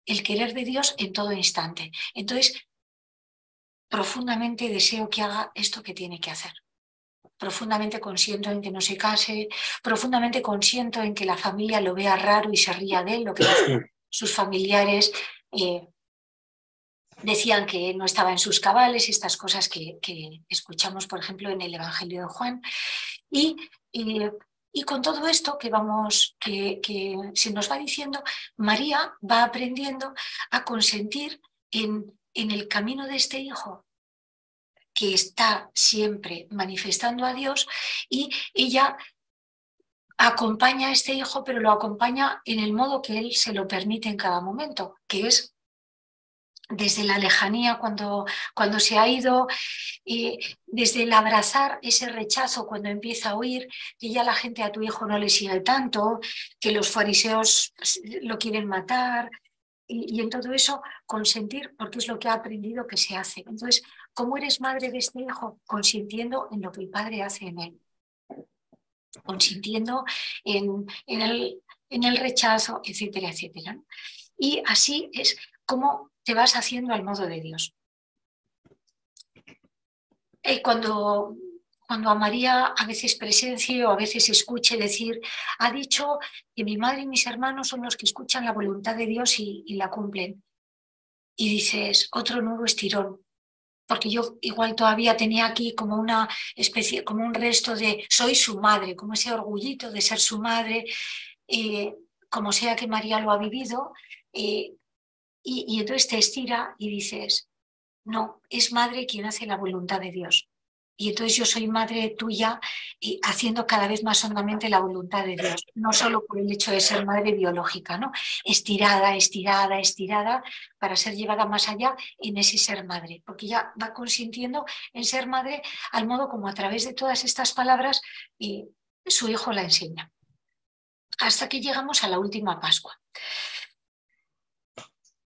A: el querer de Dios en todo instante. Entonces, profundamente deseo que haga esto que tiene que hacer. Profundamente consiento en que no se case, profundamente consiento en que la familia lo vea raro y se ría de él, lo que sus familiares eh, decían que no estaba en sus cabales, estas cosas que, escuchamos, por ejemplo, en el Evangelio de Juan. Y y con todo esto que vamos, que, se nos va diciendo, María va aprendiendo a consentir en, en el camino de este hijo que está siempre manifestando a Dios y ella acompaña a este hijo, pero lo acompaña en el modo que él se lo permite en cada momento, que es desde la lejanía cuando, cuando se ha ido, y desde el abrazar ese rechazo cuando empieza a huir, que ya la gente a tu hijo no le sigue tanto, que los fariseos lo quieren matar, y, y, en todo eso consentir porque es lo que ha aprendido que se hace. Entonces, ¿cómo eres madre de este hijo? Consintiendo en lo que el padre hace en él, consintiendo en, en, el, en el rechazo, etcétera, etcétera. Y así es como te vas haciendo al modo de Dios. Y cuando, cuando a María a veces presencie o a veces escuche decir, ha dicho que mi madre y mis hermanos son los que escuchan la voluntad de Dios y, y la cumplen. Y dices, otro nuevo estirón, porque yo igual todavía tenía aquí como una especie, como un resto de soy su madre, como ese orgullito de ser su madre, eh, como sea que María lo ha vivido, eh, y, entonces te estira y dices, no, es madre quien hace la voluntad de Dios. Y entonces yo soy madre tuya y haciendo cada vez más hondamente la voluntad de Dios, no solo por el hecho de ser madre biológica, ¿no? Estirada, estirada, estirada, para ser llevada más allá en ese ser madre, porque ya va consintiendo en ser madre al modo como a través de todas estas palabras y su hijo la enseña. Hasta que llegamos a la última Pascua.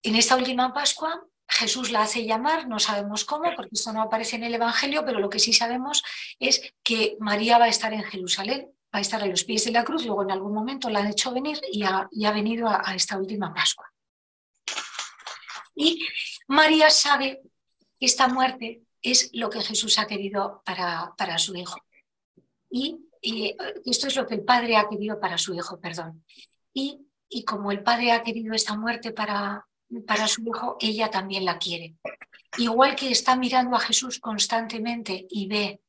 A: En esta última Pascua Jesús la hace llamar, no sabemos cómo, porque esto no aparece en el Evangelio, pero lo que sí sabemos es que María va a estar en Jerusalén, va a estar a los pies de la cruz, luego en algún momento la han hecho venir y ha, venido a, esta última Pascua. Y María sabe que esta muerte es lo que Jesús ha querido para, para su hijo. Y, y, esto es lo que el Padre ha querido para su hijo, perdón. Y, y como el Padre ha querido esta muerte para, para su hijo, ella también la quiere. Igual que está mirando a Jesús constantemente y ve,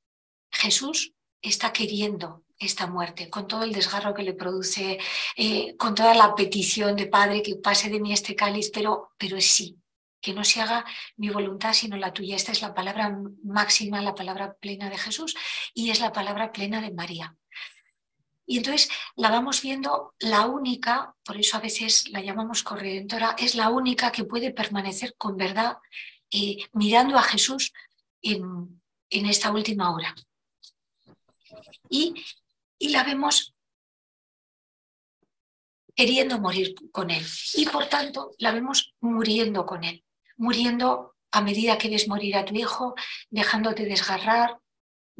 A: Jesús está queriendo esta muerte, con todo el desgarro que le produce, eh, con toda la petición de Padre que pase de mí este cáliz, pero, pero sí, que no se haga mi voluntad sino la tuya. Esta es la palabra máxima, la palabra plena de Jesús y es la palabra plena de María. Y entonces la vamos viendo la única, por eso a veces la llamamos corredentora, es la única que puede permanecer con verdad eh, mirando a Jesús en, en, esta última hora. Y, y la vemos queriendo morir con Él. Y por tanto la vemos muriendo con Él, muriendo a medida que ves morir a tu hijo, dejándote desgarrar,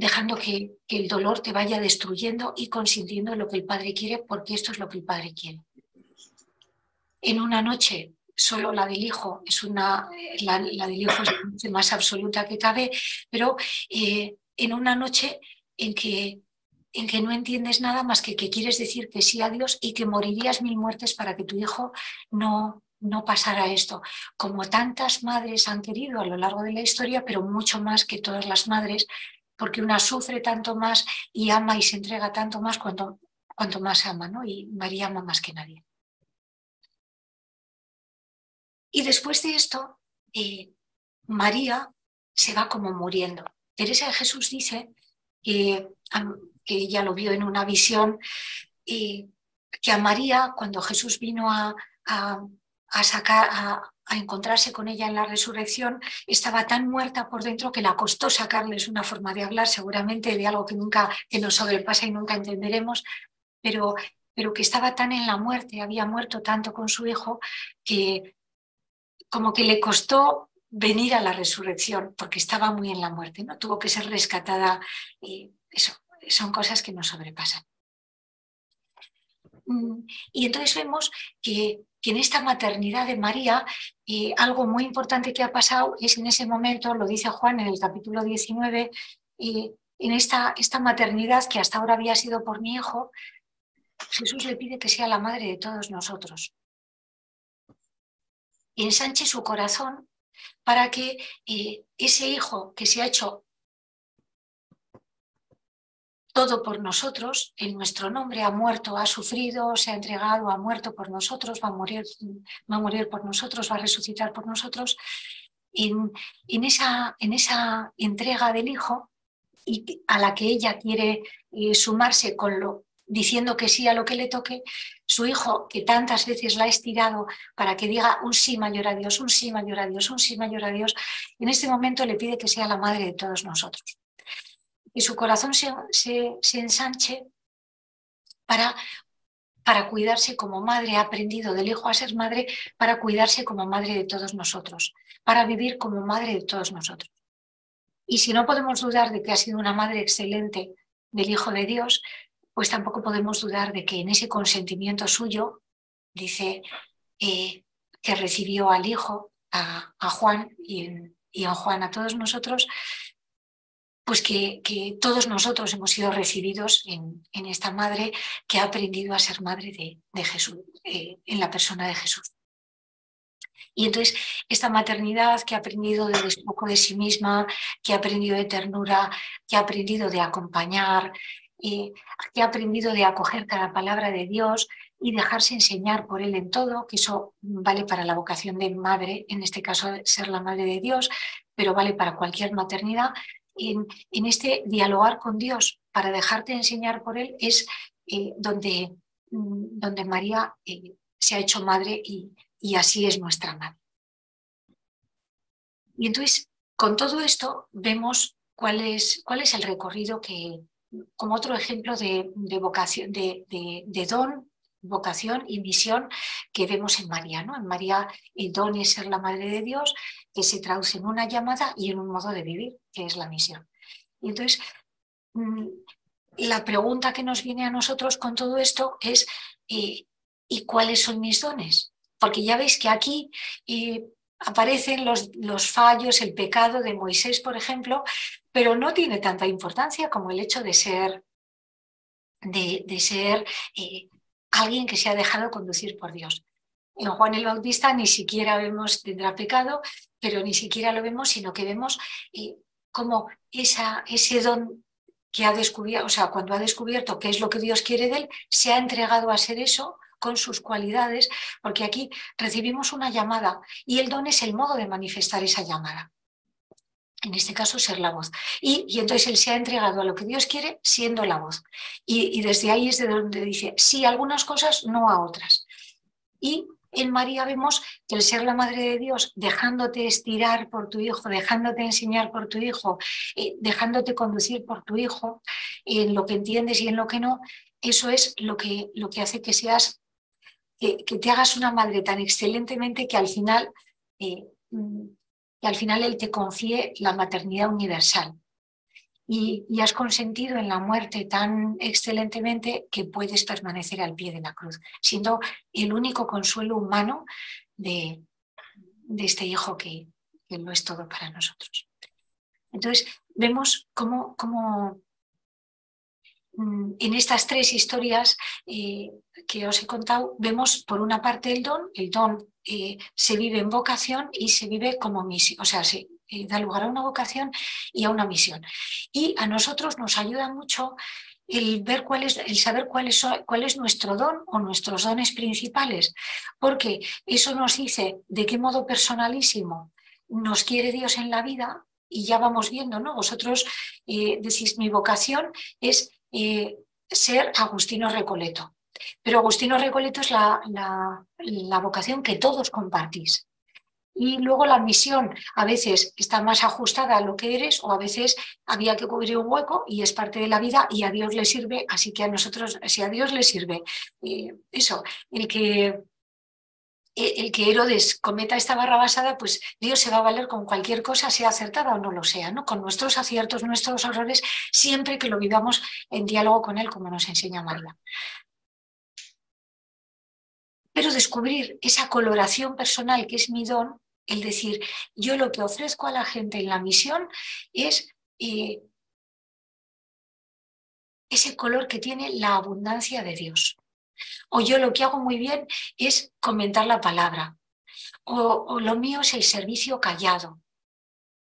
A: dejando que, el dolor te vaya destruyendo y consintiendo lo que el Padre quiere, porque esto es lo que el Padre quiere. En una noche, solo la del Hijo es una, la, del Hijo es la más absoluta que cabe, pero eh, en una noche en que, en que no entiendes nada más que que quieres decir que sí a Dios y que morirías mil muertes para que tu Hijo no, no pasara esto, como tantas madres han querido a lo largo de la historia, pero mucho más que todas las madres porque una sufre tanto más y ama y se entrega tanto más cuanto, cuanto más ama, ¿no? Y María ama más que nadie. Y después de esto, eh, María se va como muriendo. Teresa de Jesús dice que, que ella lo vio en una visión, y que a María, cuando Jesús vino a sacar, a, a encontrarse con ella en la resurrección, estaba tan muerta por dentro que la costó sacarles una forma de hablar, seguramente de algo que nunca que nos sobrepasa y nunca entenderemos, pero, pero que estaba tan en la muerte, había muerto tanto con su hijo, que como que le costó venir a la resurrección, porque estaba muy en la muerte, ¿no? Tuvo que ser rescatada y eso, son cosas que nos sobrepasan. Mm, y entonces vemos que que en esta maternidad de María, algo muy importante que ha pasado es en ese momento, lo dice Juan en el capítulo 19, y en esta, esta maternidad que hasta ahora había sido por mi hijo, Jesús le pide que sea la madre de todos nosotros. Y ensanche su corazón para que eh, ese hijo que se ha hecho todo por nosotros, en nuestro nombre ha muerto, ha sufrido, se ha entregado, ha muerto por nosotros, va a morir, va a morir por nosotros, va a resucitar por nosotros. en, esa, en esa entrega del hijo y a la que ella quiere eh, sumarse con lo diciendo que sí a lo que le toque, su hijo, que tantas veces la ha estirado para que diga un sí mayor a Dios, un sí mayor a Dios, un sí mayor a Dios, en este momento le pide que sea la madre de todos nosotros. Y su corazón se, se ensanche para para cuidarse como madre, ha aprendido del hijo a ser madre para cuidarse como madre de todos nosotros, para vivir como madre de todos nosotros. Y si no podemos dudar de que ha sido una madre excelente del Hijo de Dios, pues tampoco podemos dudar de que en ese consentimiento suyo, dice eh, que recibió al Hijo, a, Juan y, y a Juan a todos nosotros, pues que, todos nosotros hemos sido recibidos en, esta madre que ha aprendido a ser madre de, Jesús, eh, en la persona de Jesús. Y entonces esta maternidad que ha aprendido de despojo de sí misma, que ha aprendido de ternura, que ha aprendido de acompañar, eh, que ha aprendido de acoger cada palabra de Dios y dejarse enseñar por Él en todo, que eso vale para la vocación de madre, en este caso ser la madre de Dios, pero vale para cualquier maternidad, en, este dialogar con Dios para dejarte enseñar por Él es eh, donde, mm, donde, María eh, se ha hecho madre y, así es nuestra madre. Y entonces, con todo esto, vemos cuál es, cuál es el recorrido que, como otro ejemplo de, vocación, de, de, don, vocación y misión que vemos en María. ¿no? En María el don es ser la madre de Dios, que se traduce en una llamada y en un modo de vivir, que es la misión. Y entonces, mm, la pregunta que nos viene a nosotros con todo esto es, eh, ¿y cuáles son mis dones? Porque ya veis que aquí eh, aparecen los, los, fallos, el pecado de Moisés, por ejemplo, pero no tiene tanta importancia como el hecho de ser, de, ser eh, alguien que se ha dejado conducir por Dios. En Juan el Bautista ni siquiera vemos, tendrá pecado, pero ni siquiera lo vemos, sino que vemos eh, cómo esa, ese don que ha descubierto, o sea, cuando ha descubierto qué es lo que Dios quiere de él, se ha entregado a ser eso con sus cualidades, porque aquí recibimos una llamada y el don es el modo de manifestar esa llamada. En este caso, ser la voz. Y, entonces él se ha entregado a lo que Dios quiere siendo la voz. Y, y desde ahí es de donde dice, sí, algunas cosas, no a otras. Y en María vemos que el ser la Madre de Dios, dejándote estirar por tu hijo, dejándote enseñar por tu hijo, eh, dejándote conducir por tu hijo, en lo que entiendes y en lo que no, eso es lo que, lo que hace que seas, que, te hagas una madre tan excelentemente que al final, eh, que al final Él te confíe la maternidad universal y, has consentido en la muerte tan excelentemente que puedes permanecer al pie de la cruz, siendo el único consuelo humano de, este hijo que, lo es todo para nosotros. Entonces, vemos cómo, mm, en estas tres historias eh, que os he contado, vemos por una parte el don, el don eh, se vive en vocación y se vive como misión, o sea, se, eh, da lugar a una vocación y a una misión. Y a nosotros nos ayuda mucho el ver cuál es, el saber cuál es, cuál es nuestro don o nuestros dones principales, porque eso nos dice de qué modo personalísimo nos quiere Dios en la vida y ya vamos viendo, ¿no? Vosotros decís, mi vocación es eh, ser Agustino Recoleto, pero Agustino Recoleto es la, la vocación que todos compartís. Y luego la misión a veces está más ajustada a lo que eres o a veces había que cubrir un hueco y es parte de la vida y a Dios le sirve, así que a nosotros, si a Dios le sirve eh, eso, el que, el que Herodes cometa esta barra basada, pues Dios se va a valer con cualquier cosa, sea acertada o no lo sea, ¿no? con nuestros aciertos, nuestros errores, siempre que lo vivamos en diálogo con Él, como nos enseña María pero descubrir esa coloración personal que es mi don, el decir, yo lo que ofrezco a la gente en la misión es eh, ese color que tiene la abundancia de Dios. O yo lo que hago muy bien es comentar la palabra. O, lo mío es el servicio callado.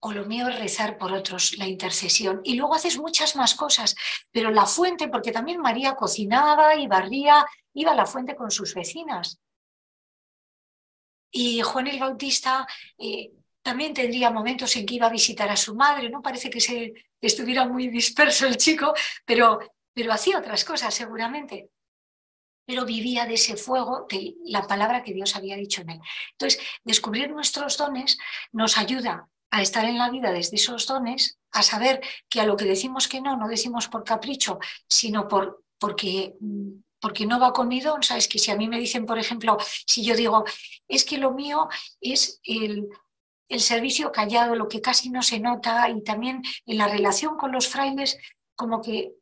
A: O lo mío es rezar por otros, la intercesión. Y luego haces muchas más cosas. Pero la fuente, porque también María cocinaba y barría, iba a la fuente con sus vecinas. Y Juan el Bautista, eh, también tendría momentos en que iba a visitar a su madre, ¿no? Parece que, se, estuviera muy disperso el chico, pero, pero hacía otras cosas seguramente. Pero vivía de ese fuego de la palabra que Dios había dicho en él. Entonces, descubrir nuestros dones nos ayuda a estar en la vida desde esos dones, a saber que a lo que decimos que no, no decimos por capricho, sino por, porque mm, porque no va con mi don, ¿sabes? Que si a mí me dicen, por ejemplo, si yo digo, es que lo mío es el, el servicio callado, lo que casi no se nota, y también en la relación con los frailes, como que,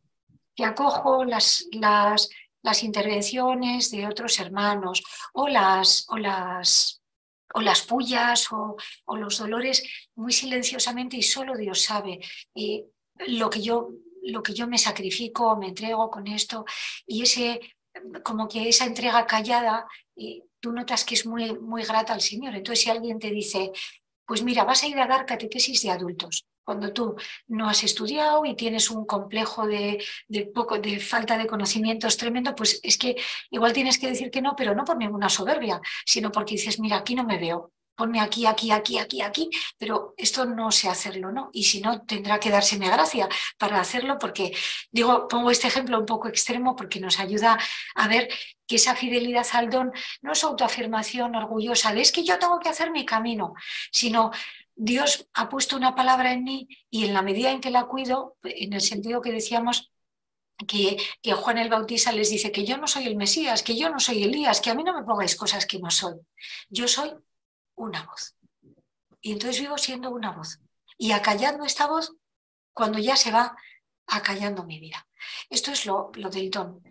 A: que acojo las, las, las, intervenciones de otros hermanos o las, o las, o las pullas o, o, los dolores muy silenciosamente y solo Dios sabe y lo que yo lo que yo me sacrifico, me entrego con esto y ese como que esa entrega callada y tú notas que es muy muy grata al Señor. Entonces si alguien te dice, pues mira, vas a ir a dar catequesis de adultos. Cuando tú no has estudiado y tienes un complejo de, poco, de falta de conocimientos tremendo, pues es que igual tienes que decir que no, pero no por ninguna soberbia, sino porque dices, mira, aquí no me veo, ponme aquí, aquí, aquí, aquí, aquí, pero esto no sé hacerlo, ¿no? Y si no, tendrá que dárseme gracia para hacerlo, porque digo, pongo este ejemplo un poco extremo porque nos ayuda a ver que esa fidelidad al don no es autoafirmación orgullosa de es que yo tengo que hacer mi camino, sino Dios ha puesto una palabra en mí y en la medida en que la cuido, en el sentido que decíamos, que, Juan el Bautista les dice que yo no soy el Mesías, que yo no soy Elías, que a mí no me pongáis cosas que no soy. Yo soy una voz. Y entonces vivo siendo una voz. Y acallando esta voz cuando ya se va acallando mi vida. Esto es lo, lo del don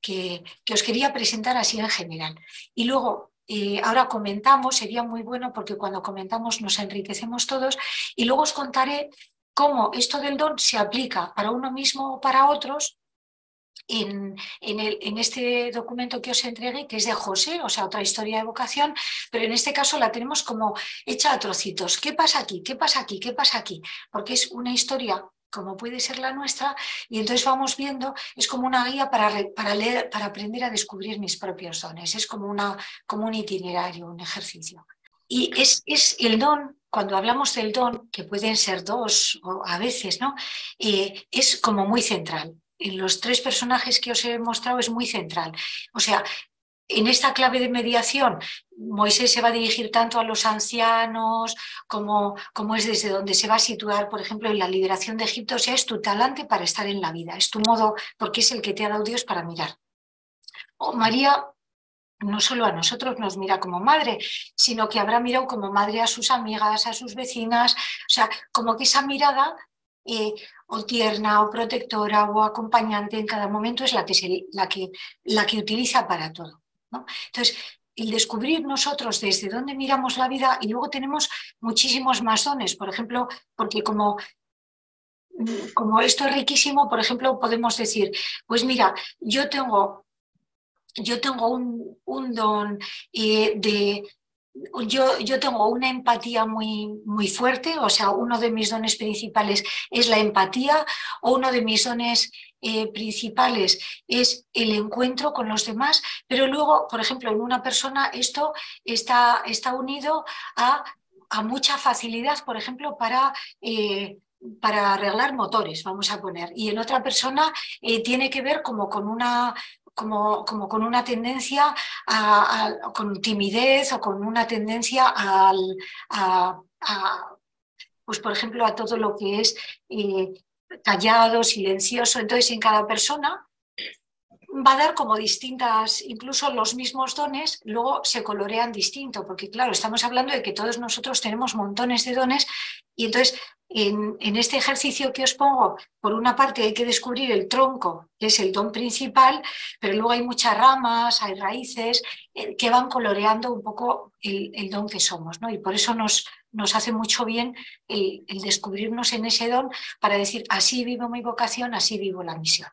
A: que, que, os quería presentar así en general. Y luego, eh, ahora comentamos, sería muy bueno porque cuando comentamos nos enriquecemos todos. Y luego os contaré cómo esto del don se aplica para uno mismo o para otros en, el, en, este documento que os entregué, que es de José, o sea, otra historia de vocación, pero en este caso la tenemos como hecha a trocitos. ¿Qué pasa aquí? ¿Qué pasa aquí? ¿Qué pasa aquí? Porque es una historia como puede ser la nuestra, y entonces vamos viendo, es como una guía para, para, leer, para aprender a descubrir mis propios dones, es como, una, como un itinerario, un ejercicio. Y es, es el don, cuando hablamos del don, que pueden ser dos o a veces, ¿no? Eh, es como muy central en los tres personajes que os he mostrado es muy central. O sea, en esta clave de mediación, Moisés se va a dirigir tanto a los ancianos como, es desde donde se va a situar, por ejemplo, en la liberación de Egipto. O sea, es tu talante para estar en la vida, es tu modo, porque es el que te ha dado Dios para mirar. O María no solo a nosotros nos mira como madre, sino que habrá mirado como madre a sus amigas, a sus vecinas, o sea, como que esa mirada o tierna o protectora o acompañante en cada momento es la que, la que, la que utiliza para todo. Entonces, el descubrir nosotros desde dónde miramos la vida y luego tenemos muchísimos más dones, por ejemplo, porque como como esto es riquísimo, por ejemplo, podemos decir, pues mira, yo tengo, yo tengo un, un don eh, de, yo, yo, tengo una empatía muy, muy fuerte, o sea, uno de mis dones principales es la empatía, o uno de mis dones eh, principales es el encuentro con los demás, pero luego, por ejemplo, en una persona esto está, está unido a, a mucha facilidad, por ejemplo, para... Eh, para arreglar motores, vamos a poner, y en otra persona eh, tiene que ver como con una como, como con una tendencia a, con timidez o con una tendencia al, a, pues por ejemplo, a todo lo que es callado, silencioso. Entonces, en cada persona va a dar como distintas, incluso los mismos dones, luego se colorean distinto, porque claro, estamos hablando de que todos nosotros tenemos montones de dones y entonces en, este ejercicio que os pongo, por una parte hay que descubrir el tronco, que es el don principal, pero luego hay muchas ramas, hay raíces eh, que van coloreando un poco el, don que somos, ¿no? Y por eso nos, nos hace mucho bien el, el descubrirnos en ese don para decir, así vivo mi vocación, así vivo la misión.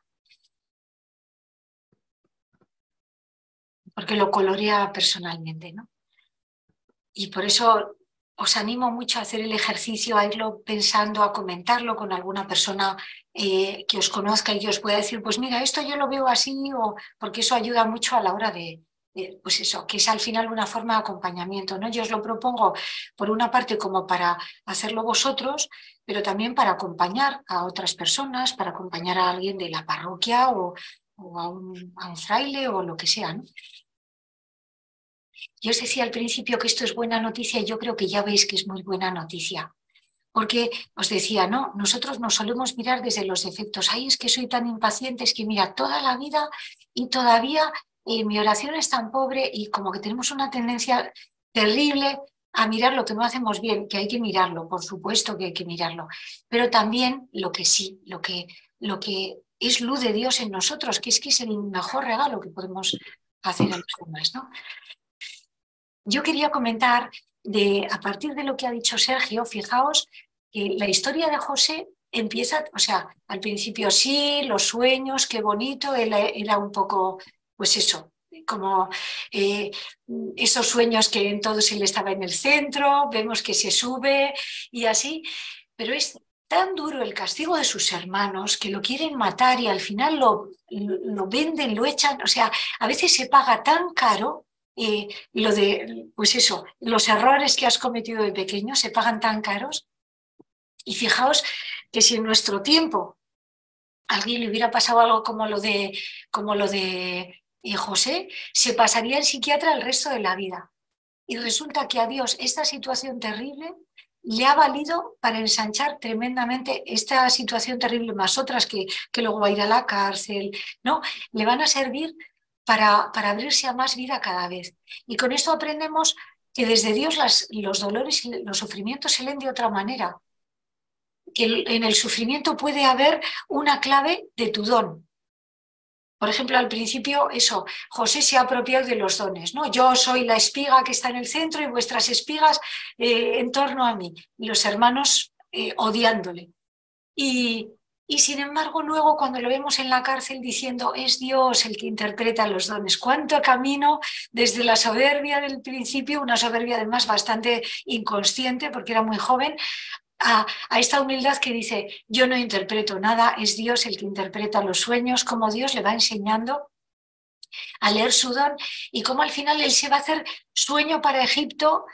A: Porque lo colorea personalmente, ¿no? Y por eso os animo mucho a hacer el ejercicio, a irlo pensando, a comentarlo con alguna persona eh, que os conozca y que os pueda decir, pues mira, esto yo lo veo así, o porque eso ayuda mucho a la hora de, pues eso, que es al final una forma de acompañamiento. ¿no? Yo os lo propongo, por una parte, como para hacerlo vosotros, pero también para acompañar a otras personas, para acompañar a alguien de la parroquia o, a, un, fraile o lo que sea. Yo os decía al principio que esto es buena noticia y yo creo que ya veis que es muy buena noticia. Porque os decía, no, nosotros nos solemos mirar desde los defectos. Ay, es que soy tan impaciente, es que mira, toda la vida y todavía y mi oración es tan pobre y como que tenemos una tendencia terrible a mirar lo que no hacemos bien, que hay que mirarlo, por supuesto que hay que mirarlo, pero también lo que sí, lo que, lo que es luz de Dios en nosotros, que es que es el mejor regalo que podemos hacer a los demás. ¿no? Yo quería comentar, de, a partir de lo que ha dicho Sergio, fijaos que la historia de José empieza, o sea, al principio sí, los sueños, qué bonito, era un poco pues eso, como eh, esos sueños que en todos él estaba en el centro, vemos que se sube y así, pero es tan duro el castigo de sus hermanos que lo quieren matar y al final lo, lo venden, lo echan, o sea, a veces se paga tan caro eh, lo de, pues eso, los errores que has cometido de pequeño se pagan tan caros. Y fijaos que si en nuestro tiempo alguien le hubiera pasado algo como lo de, como lo de y José se pasaría el psiquiatra el resto de la vida. Y resulta que a Dios esta situación terrible le ha valido para ensanchar tremendamente esta situación terrible, más otras que, que luego va a ir a la cárcel, ¿no? Le van a servir para, abrirse a más vida cada vez. Y con esto aprendemos que desde Dios las, los dolores y los sufrimientos se leen de otra manera. Que en el sufrimiento puede haber una clave de tu don, por ejemplo, al principio, eso, José se ha apropiado de los dones, ¿no? Yo soy la espiga que está en el centro y vuestras espigas eh, en torno a mí, y los hermanos eh, odiándole. Y, y sin embargo, luego cuando lo vemos en la cárcel diciendo, es Dios el que interpreta los dones, cuánto camino desde la soberbia del principio, una soberbia además bastante inconsciente porque era muy joven, a, esta humildad que dice, yo no interpreto nada, es Dios el que interpreta los sueños, como Dios le va enseñando a leer su don y cómo al final él se va a hacer sueño para Egipto,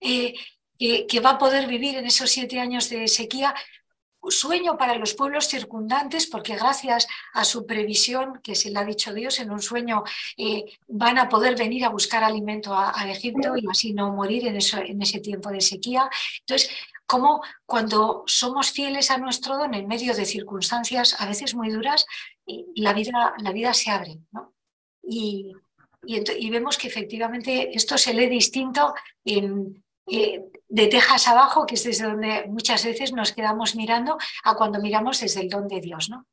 A: eh, que va a poder vivir en esos siete años de sequía, sueño para los pueblos circundantes, porque gracias a su previsión, que se le ha dicho Dios en un sueño, eh, van a poder venir a buscar alimento a, Egipto y así no morir en, ese tiempo de sequía. Entonces, como cuando somos fieles a nuestro don en medio de circunstancias a veces muy duras, la vida, se abre. Y, y, vemos que efectivamente esto se lee distinto en, eh, de Texas abajo, que es desde donde muchas veces nos quedamos mirando, a cuando miramos desde el don de Dios. ¿no?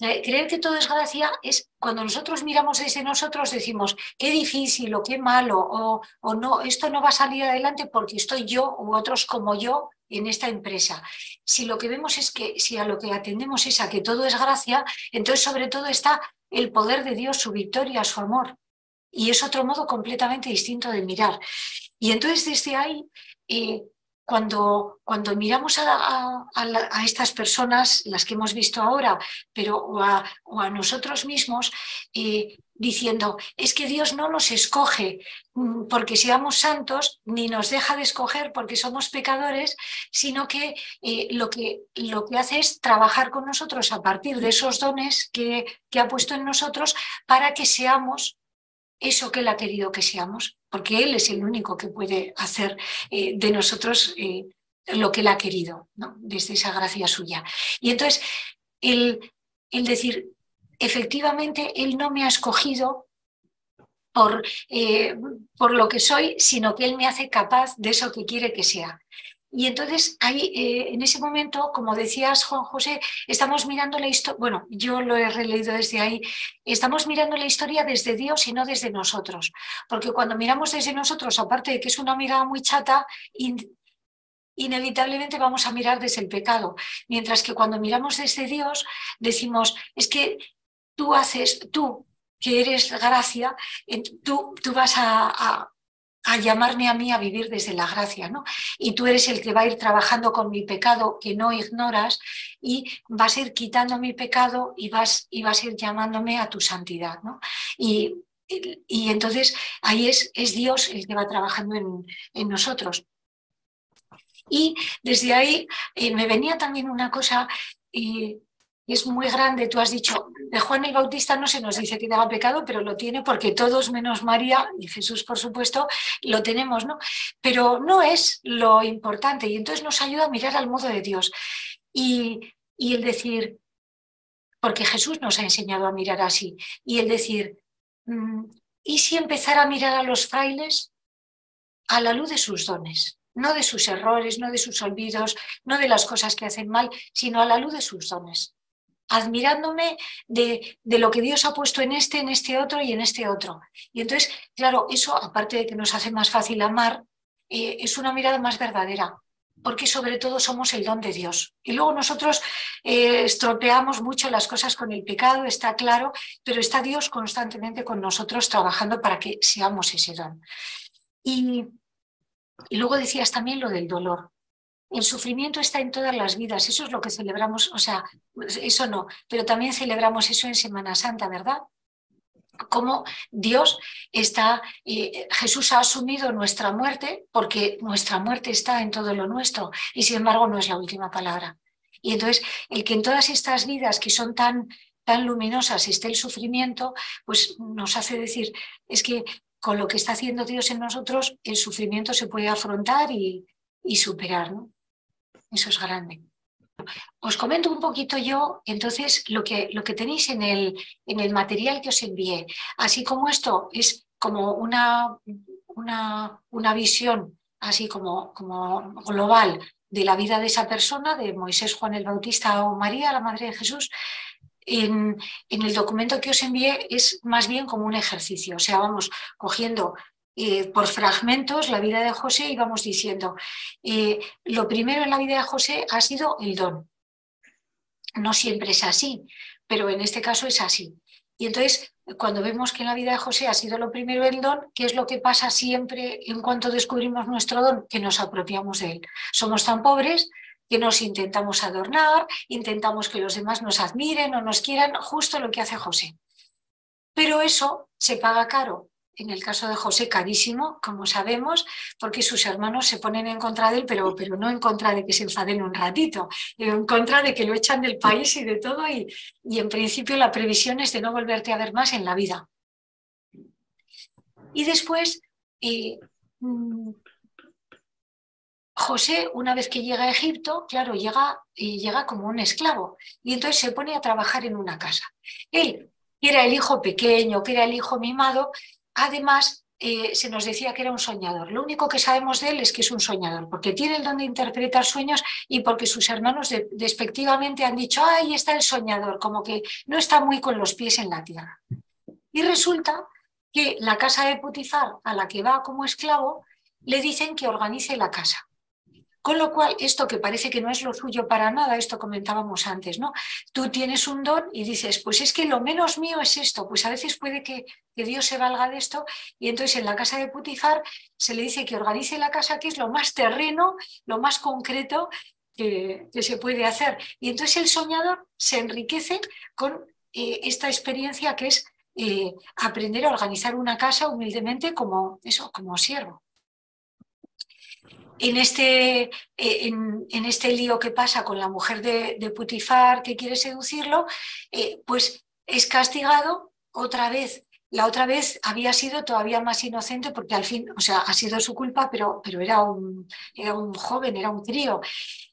A: Eh, creer que todo es gracia es cuando nosotros miramos desde nosotros decimos qué difícil o qué malo o, o no, esto no va a salir adelante porque estoy yo u otros como yo en esta empresa. Si lo que vemos es que, si a lo que atendemos es a que todo es gracia, entonces sobre todo está el poder de Dios, su victoria, su amor. Y es otro modo completamente distinto de mirar. Y entonces desde ahí, eh, cuando, cuando miramos a, estas personas, las que hemos visto ahora, pero o a, nosotros mismos, eh, diciendo, es que Dios no nos escoge mm, porque seamos santos, ni nos deja de escoger porque somos pecadores, sino que, eh, lo, que lo que hace es trabajar con nosotros a partir de esos dones que, que ha puesto en nosotros para que seamos eso que Él ha querido que seamos, porque Él es el único que puede hacer eh, de nosotros eh, lo que Él ha querido, desde esa gracia suya. Y entonces, el, el decir, efectivamente, Él no me ha escogido por, eh, por, lo que soy, sino que Él me hace capaz de eso que quiere que sea. Y entonces ahí, eh, en ese momento, como decías, Juan José, estamos mirando la historia, bueno, yo lo he releído desde ahí, estamos mirando la historia desde Dios y no desde nosotros. Porque cuando miramos desde nosotros, aparte de que es una mirada muy chata, inevitablemente vamos a mirar desde el pecado. Mientras que cuando miramos desde Dios, decimos, es que tú haces, tú que eres gracia, tú, tú vas a a llamarme a mí a vivir desde la gracia, ¿no? Y tú eres el que va a ir trabajando con mi pecado que no ignoras y vas a ir quitando mi pecado y vas, y vas a ir llamándome a tu santidad, ¿no? Y y entonces ahí es, es, Dios el que va trabajando en, en nosotros. Y desde ahí eh, me venía también una cosa, es muy grande, tú has dicho, de Juan el Bautista no se nos dice que tenga pecado, pero lo tiene porque todos menos María y Jesús, por supuesto, lo tenemos, ¿no? Pero no es lo importante y entonces nos ayuda a mirar al modo de Dios. Y, y el decir, porque Jesús nos ha enseñado a mirar así, y el decir, mm, ¿y si empezar a mirar a los frailes a la luz de sus dones? No de sus errores, no de sus olvidos, no de las cosas que hacen mal, sino a la luz de sus dones admirándome de, de, lo que Dios ha puesto en este, en este otro y en este otro. Y entonces, claro, eso, aparte de que nos hace más fácil amar, eh, es una mirada más verdadera, porque sobre todo somos el don de Dios. Y luego nosotros eh, estropeamos mucho las cosas con el pecado, está claro, pero está Dios constantemente con nosotros trabajando para que seamos ese don. Y, y luego decías también lo del dolor. El sufrimiento está en todas las vidas, eso es lo que celebramos, o sea, eso no, pero también celebramos eso en Semana Santa, ¿verdad? cómo Dios está, eh, Jesús ha asumido nuestra muerte porque nuestra muerte está en todo lo nuestro y sin embargo no es la última palabra. Y entonces el que en todas estas vidas que son tan, tan luminosas esté el sufrimiento, pues nos hace decir, es que con lo que está haciendo Dios en nosotros, el sufrimiento se puede afrontar y, y superar. ¿no? Eso es grande. Os comento un poquito yo, entonces, lo que, lo que tenéis en el, en el material que os envié. Así como esto es como una, una, una visión así como, como global de la vida de esa persona, de Moisés, Juan el Bautista o María, la Madre de Jesús, en, en, el documento que os envié es más bien como un ejercicio. O sea, vamos cogiendo eh, por fragmentos la vida de José y vamos diciendo, eh, lo primero en la vida de José ha sido el don. No siempre es así, pero en este caso es así. Y entonces, cuando vemos que en la vida de José ha sido lo primero el don, ¿qué es lo que pasa siempre en cuanto descubrimos nuestro don? Que nos apropiamos de él. Somos tan pobres que nos intentamos adornar, intentamos que los demás nos admiren o nos quieran, justo lo que hace José. Pero eso se paga caro, en el caso de José carísimo, como sabemos, porque sus hermanos se ponen en contra de él, pero, pero no en contra de que se enfaden un ratito, en contra de que lo echan del país y de todo, y, y en principio la previsión es de no volverte a ver más en la vida. Y después, eh, mm, José, una vez que llega a Egipto, claro, llega, y llega como un esclavo, y entonces se pone a trabajar en una casa. Él, que era el hijo pequeño, que era el hijo mimado, Además, eh, se nos decía que era un soñador. Lo único que sabemos de él es que es un soñador, porque tiene el don de interpretar sueños y porque sus hermanos despectivamente han dicho, ahí está el soñador, como que no está muy con los pies en la tierra. Y resulta que la casa de Putifar, a la que va como esclavo, le dicen que organice la casa. Con lo cual, esto que parece que no es lo suyo para nada, esto comentábamos antes, ¿no? Tú tienes un don y dices, pues es que lo menos mío es esto, pues a veces puede que, Dios se valga de esto, y entonces en la casa de Putifar se le dice que organice la casa, que es lo más terreno, lo más concreto que, se puede hacer. Y entonces el soñador se enriquece con eh, esta experiencia que es eh, aprender a organizar una casa humildemente como eso, como siervo en este, eh, en, este lío que pasa con la mujer de, Putifar que quiere seducirlo, eh, pues es castigado otra vez. La otra vez había sido todavía más inocente porque al fin, o sea, ha sido su culpa, pero, pero era, un, era un joven, era un crío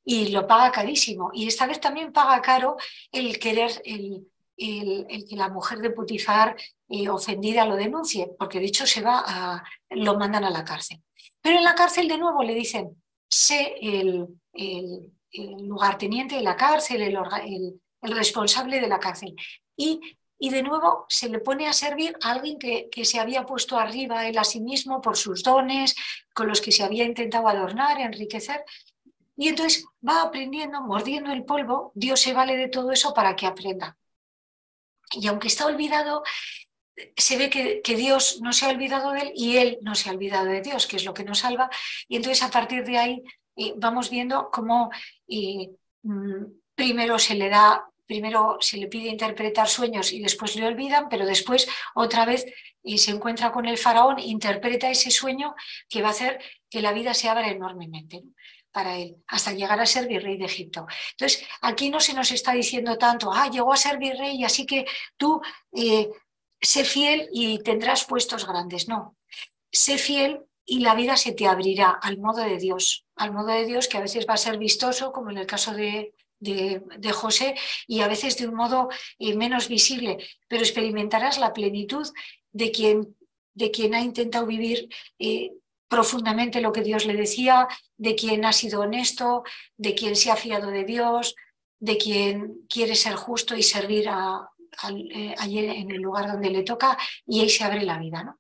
A: y lo paga carísimo. Y esta vez también paga caro el querer, el, el, que la mujer de Putifar eh, ofendida lo denuncie, porque de hecho se va a, lo mandan a la cárcel. Pero en la cárcel de nuevo le dicen, sé el, el, lugarteniente de la cárcel, el, responsable de la cárcel. Y, y, de nuevo se le pone a servir a alguien que, que, se había puesto arriba él a sí mismo por sus dones, con los que se había intentado adornar, enriquecer. Y entonces va aprendiendo, mordiendo el polvo, Dios se vale de todo eso para que aprenda. Y aunque está olvidado, se ve que, Dios no se ha olvidado de él y él no se ha olvidado de Dios, que es lo que nos salva. Y entonces a partir de ahí eh, vamos viendo cómo eh, mm, primero se le da primero se le pide interpretar sueños y después le olvidan, pero después otra vez y se encuentra con el faraón, interpreta ese sueño que va a hacer que la vida se abra enormemente para él, hasta llegar a ser virrey de Egipto. Entonces, aquí no se nos está diciendo tanto, ah, llegó a ser virrey, así que tú eh, sé fiel y tendrás puestos grandes. No, sé fiel y la vida se te abrirá al modo de Dios, al modo de Dios que a veces va a ser vistoso, como en el caso de, de, José, y a veces de un modo eh, menos visible, pero experimentarás la plenitud de quien, de quien ha intentado vivir eh, profundamente lo que Dios le decía, de quien ha sido honesto, de quien se ha fiado de Dios, de quien quiere ser justo y servir a, eh, en el lugar donde le toca y ahí se abre la vida. ¿no?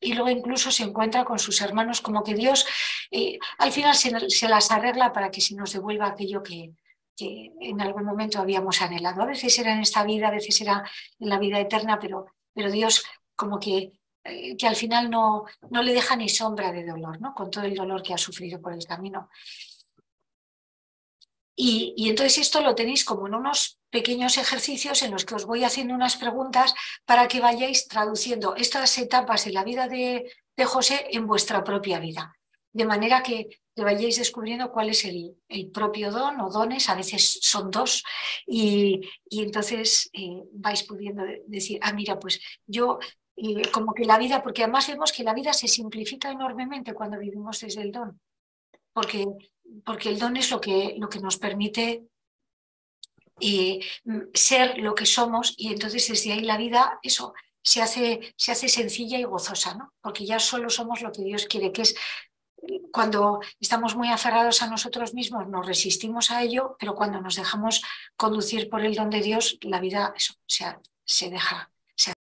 A: Y luego incluso se encuentra con sus hermanos como que Dios eh, al final se, las arregla para que se nos devuelva aquello que, que en algún momento habíamos anhelado. A veces era en esta vida, a veces era en la vida eterna, pero, pero Dios como que eh, que al final no, no le deja ni sombra de dolor, ¿no? con todo el dolor que ha sufrido por el camino. Y, entonces esto lo tenéis como en unos pequeños ejercicios en los que os voy haciendo unas preguntas para que vayáis traduciendo estas etapas de la vida de, José en vuestra propia vida. De manera que, vayáis descubriendo cuál es el, el, propio don o dones, a veces son dos, y, y entonces eh, vais pudiendo decir, ah, mira, pues yo y como que la vida, porque además vemos que la vida se simplifica enormemente cuando vivimos desde el don, porque, porque el don es lo que, lo que nos permite eh, ser lo que somos y entonces desde ahí la vida, eso, se hace, se hace sencilla y gozosa, ¿no? porque ya solo somos lo que Dios quiere, que es cuando estamos muy aferrados a nosotros mismos, nos resistimos a ello, pero cuando nos dejamos conducir por el don de Dios, la vida eso, se, se deja